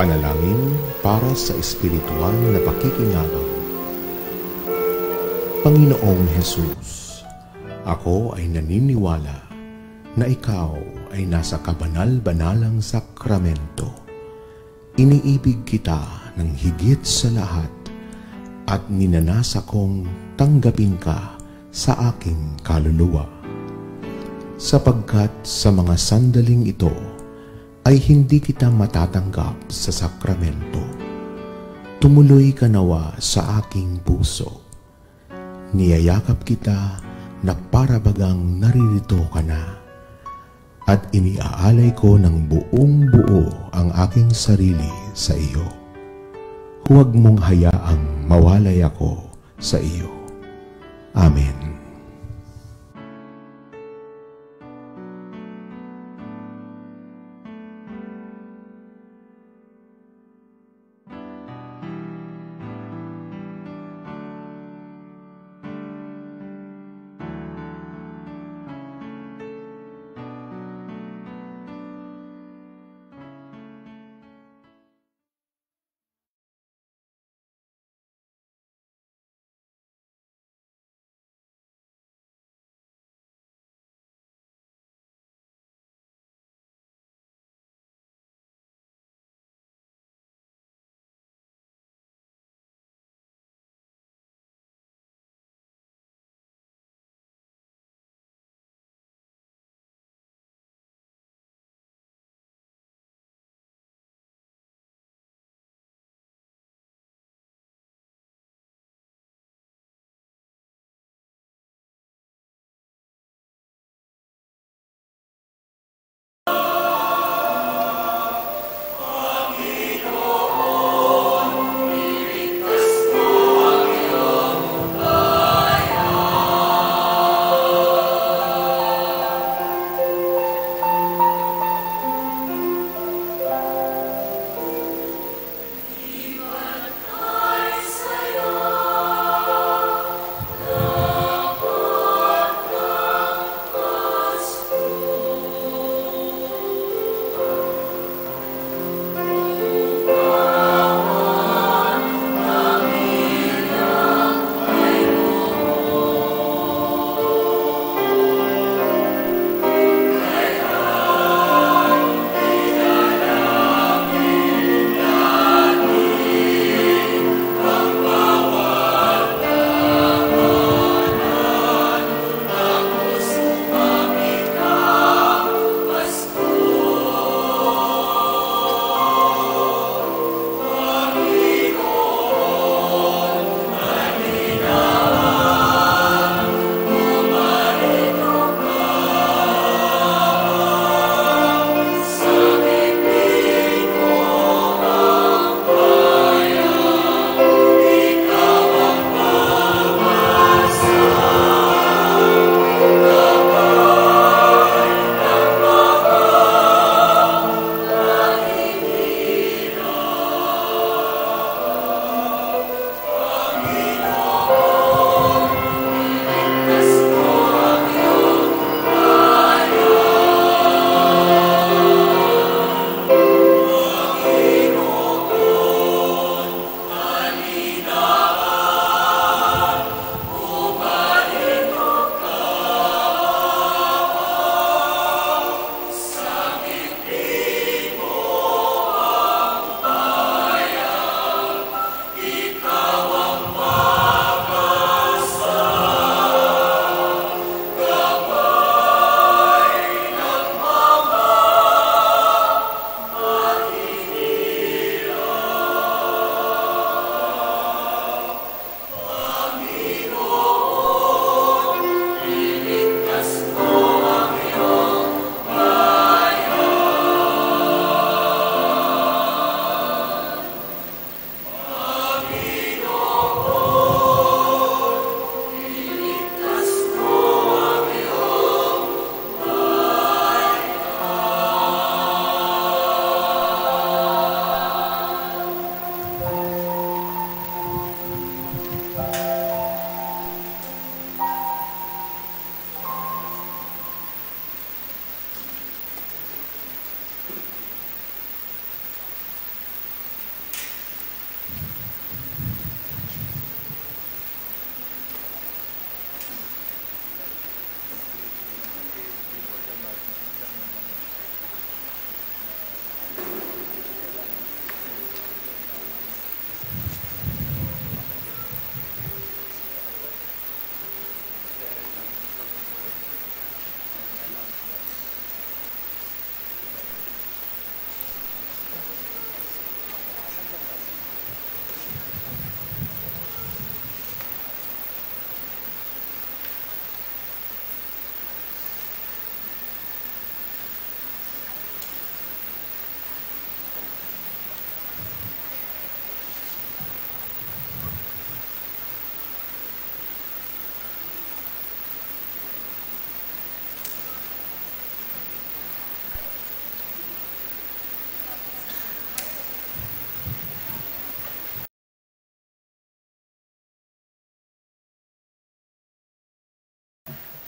Panalangin para sa espiritual na pakikinabang. Panginoong Hesus, ako ay naniniwala na ikaw ay nasa kabanal-banalang sakramento. Iniibig kita ng higit sa lahat at ninanasa kong tanggapin ka sa aking kaluluwa. Sapagkat sa mga sandaling ito, ay hindi kita matatanggap sa sakramento. Tumuloy ka nawa sa aking puso. Niyayakap kita na parabagang naririto ka na at iniaalay ko ng buong buo ang aking sarili sa iyo. Huwag mong hayaang mawalay ako sa iyo. Amen.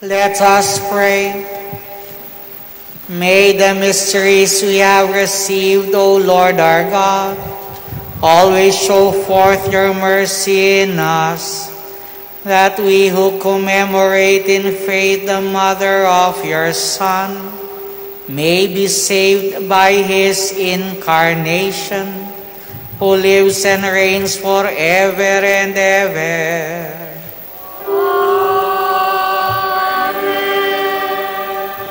Let us pray. May the mysteries we have received, O Lord our God, always show forth your mercy in us, that we who commemorate in faith the mother of your Son may be saved by his incarnation, who lives and reigns forever and ever.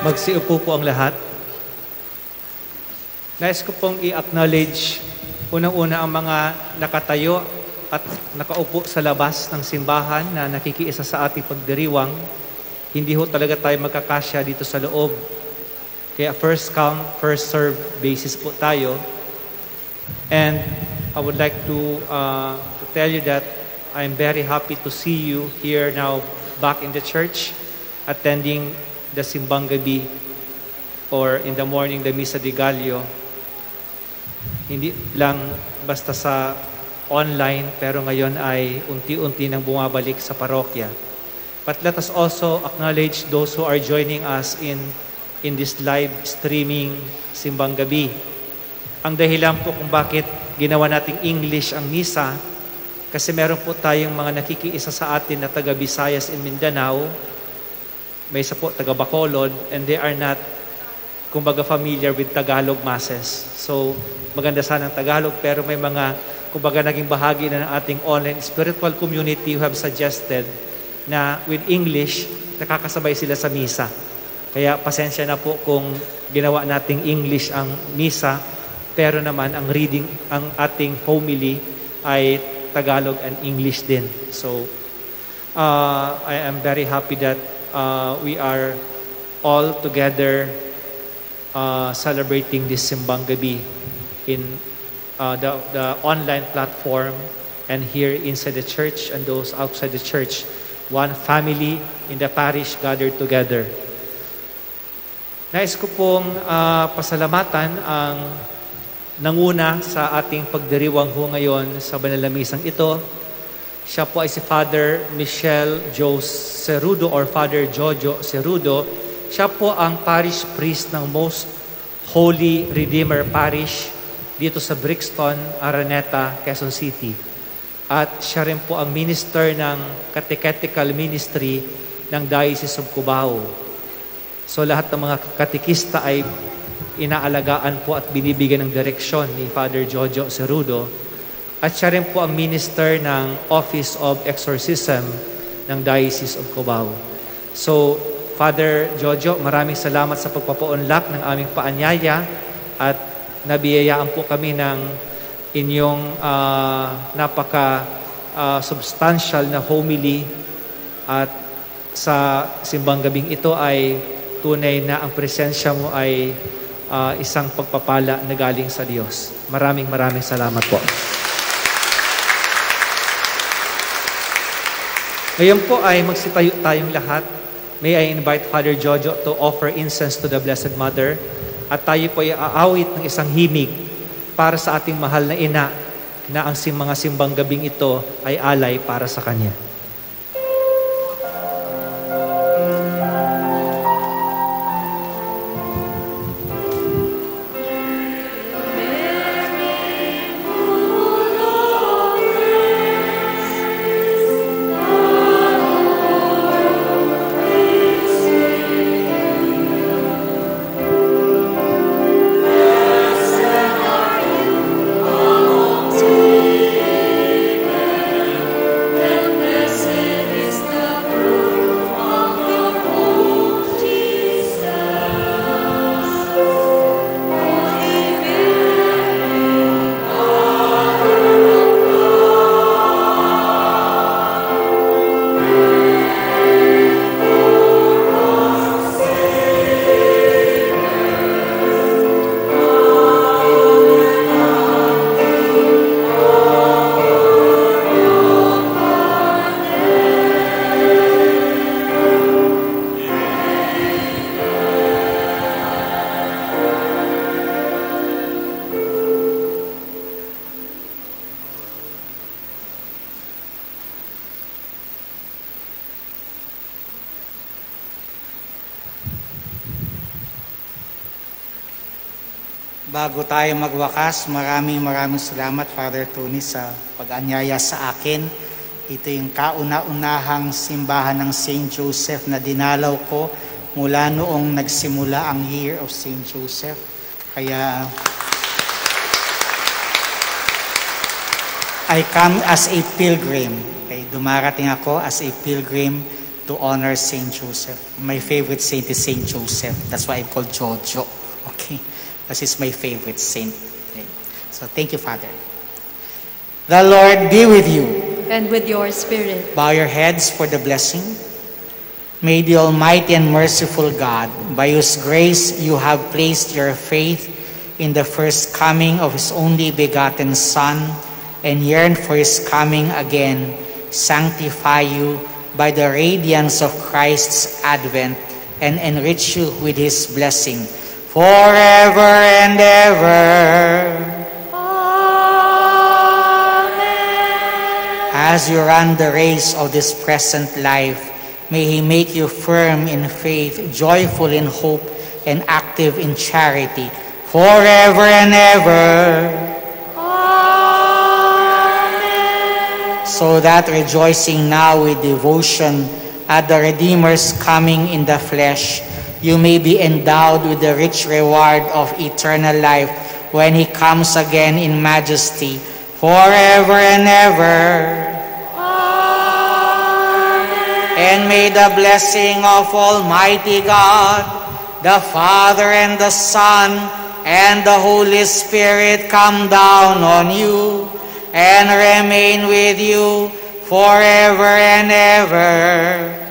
Magsiupo po ang lahat. Nais ko pong i-acknowledge unang-una ang mga nakatayo at nakaupo sa labas ng simbahan na nakikiisa sa ating pagdiriwang. Hindi ho talaga tayo magkakasya dito sa loob. Kaya first come, first serve basis po tayo. And I would like to, uh, to tell you that I'm very happy to see you here now back in the church, attending the Simbang Gabi or in the morning the Misa de Gallo. Hindi lang basta sa online pero ngayon ay unti-unti nang bumabalik sa parokya. But let us also acknowledge those who are joining us in in this live streaming Simbang Gabi. Ang dahilan po kung bakit ginawa nating English ang misa kasi meron po tayong mga nakikiisa sa atin na taga Visayas in Mindanao may isa po taga Bacolod and they are not kumbaga familiar with Tagalog masses. So maganda sana ang Tagalog pero may mga kumbaga naging bahagi na ng ating online spiritual community who have suggested na with English nakakasabay sila sa misa. Kaya pasensya na po kung ginawa nating English ang misa pero naman ang reading ang ating homily ay Tagalog and English din. So uh, I am very happy that uh, we are all together uh, celebrating this Simbang Gabi in uh, the, the online platform and here inside the church and those outside the church. One family in the parish gathered together. Nais ko pong uh, pasalamatan ang nanguna sa ating pagdiriwang ho ngayon sa banalamisang ito, siya po ay si Father Michelle Joe Cerudo or Father Jojo Cerudo. Siya po ang parish priest ng Most Holy Redeemer Parish dito sa Brixton, Araneta, Quezon City. At siya rin po ang minister ng catechetical ministry ng Diocese of Cubao. So lahat ng mga katikista ay inaalagaan po at binibigyan ng direksyon ni Father Jojo Cerudo at siya rin po ang minister ng Office of Exorcism ng Diocese of Cubao. So, Father Jojo, maraming salamat sa pagpapaunlak ng aming paanyaya at nabiyayaan po kami ng inyong uh, napaka uh, substantial na homily at sa simbang gabing ito ay tunay na ang presensya mo ay uh, isang pagpapala na galing sa Diyos. Maraming maraming salamat po. Ngayon po ay magsitayo tayong lahat. May I invite Father Jojo to offer incense to the Blessed Mother at tayo po ay aawit ng isang himig para sa ating mahal na ina na ang mga simbang gabing ito ay alay para sa Kanya. Tayo magwakas, maraming maraming salamat Father Tony sa pag-anyaya sa akin. Ito yung kauna-unahang simbahan ng St. Joseph na dinalaw ko mula noong nagsimula ang Year of St. Joseph. Kaya I come as a pilgrim. Okay, dumarating ako as a pilgrim to honor St. Joseph. My favorite saint is St. Joseph. That's why I'm called Jojo. Okay. This is my favorite saint. So thank you, Father. The Lord be with you. And with your spirit. Bow your heads for the blessing. May the Almighty and merciful God, by whose grace you have placed your faith in the first coming of His only begotten Son, and yearn for His coming again, sanctify you by the radiance of Christ's advent, and enrich you with His blessing forever and ever. As you run the race of this present life, may He make you firm in faith, joyful in hope, and active in charity, forever and ever. Amen. So that rejoicing now with devotion at the Redeemer's coming in the flesh, you may be endowed with the rich reward of eternal life when He comes again in majesty, forever and ever. Amen. And may the blessing of Almighty God, the Father and the Son, and the Holy Spirit come down on you and remain with you forever and ever.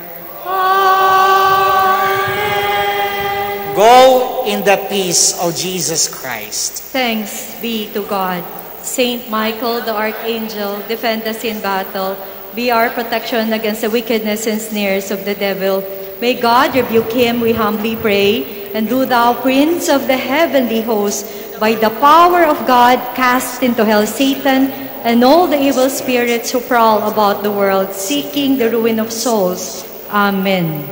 Go in the peace of Jesus Christ. Thanks be to God. Saint Michael the Archangel, defend us in battle. Be our protection against the wickedness and snares of the devil. May God rebuke him, we humbly pray. And do thou, Prince of the heavenly host, by the power of God, cast into hell Satan and all the evil spirits who prowl about the world, seeking the ruin of souls. Amen.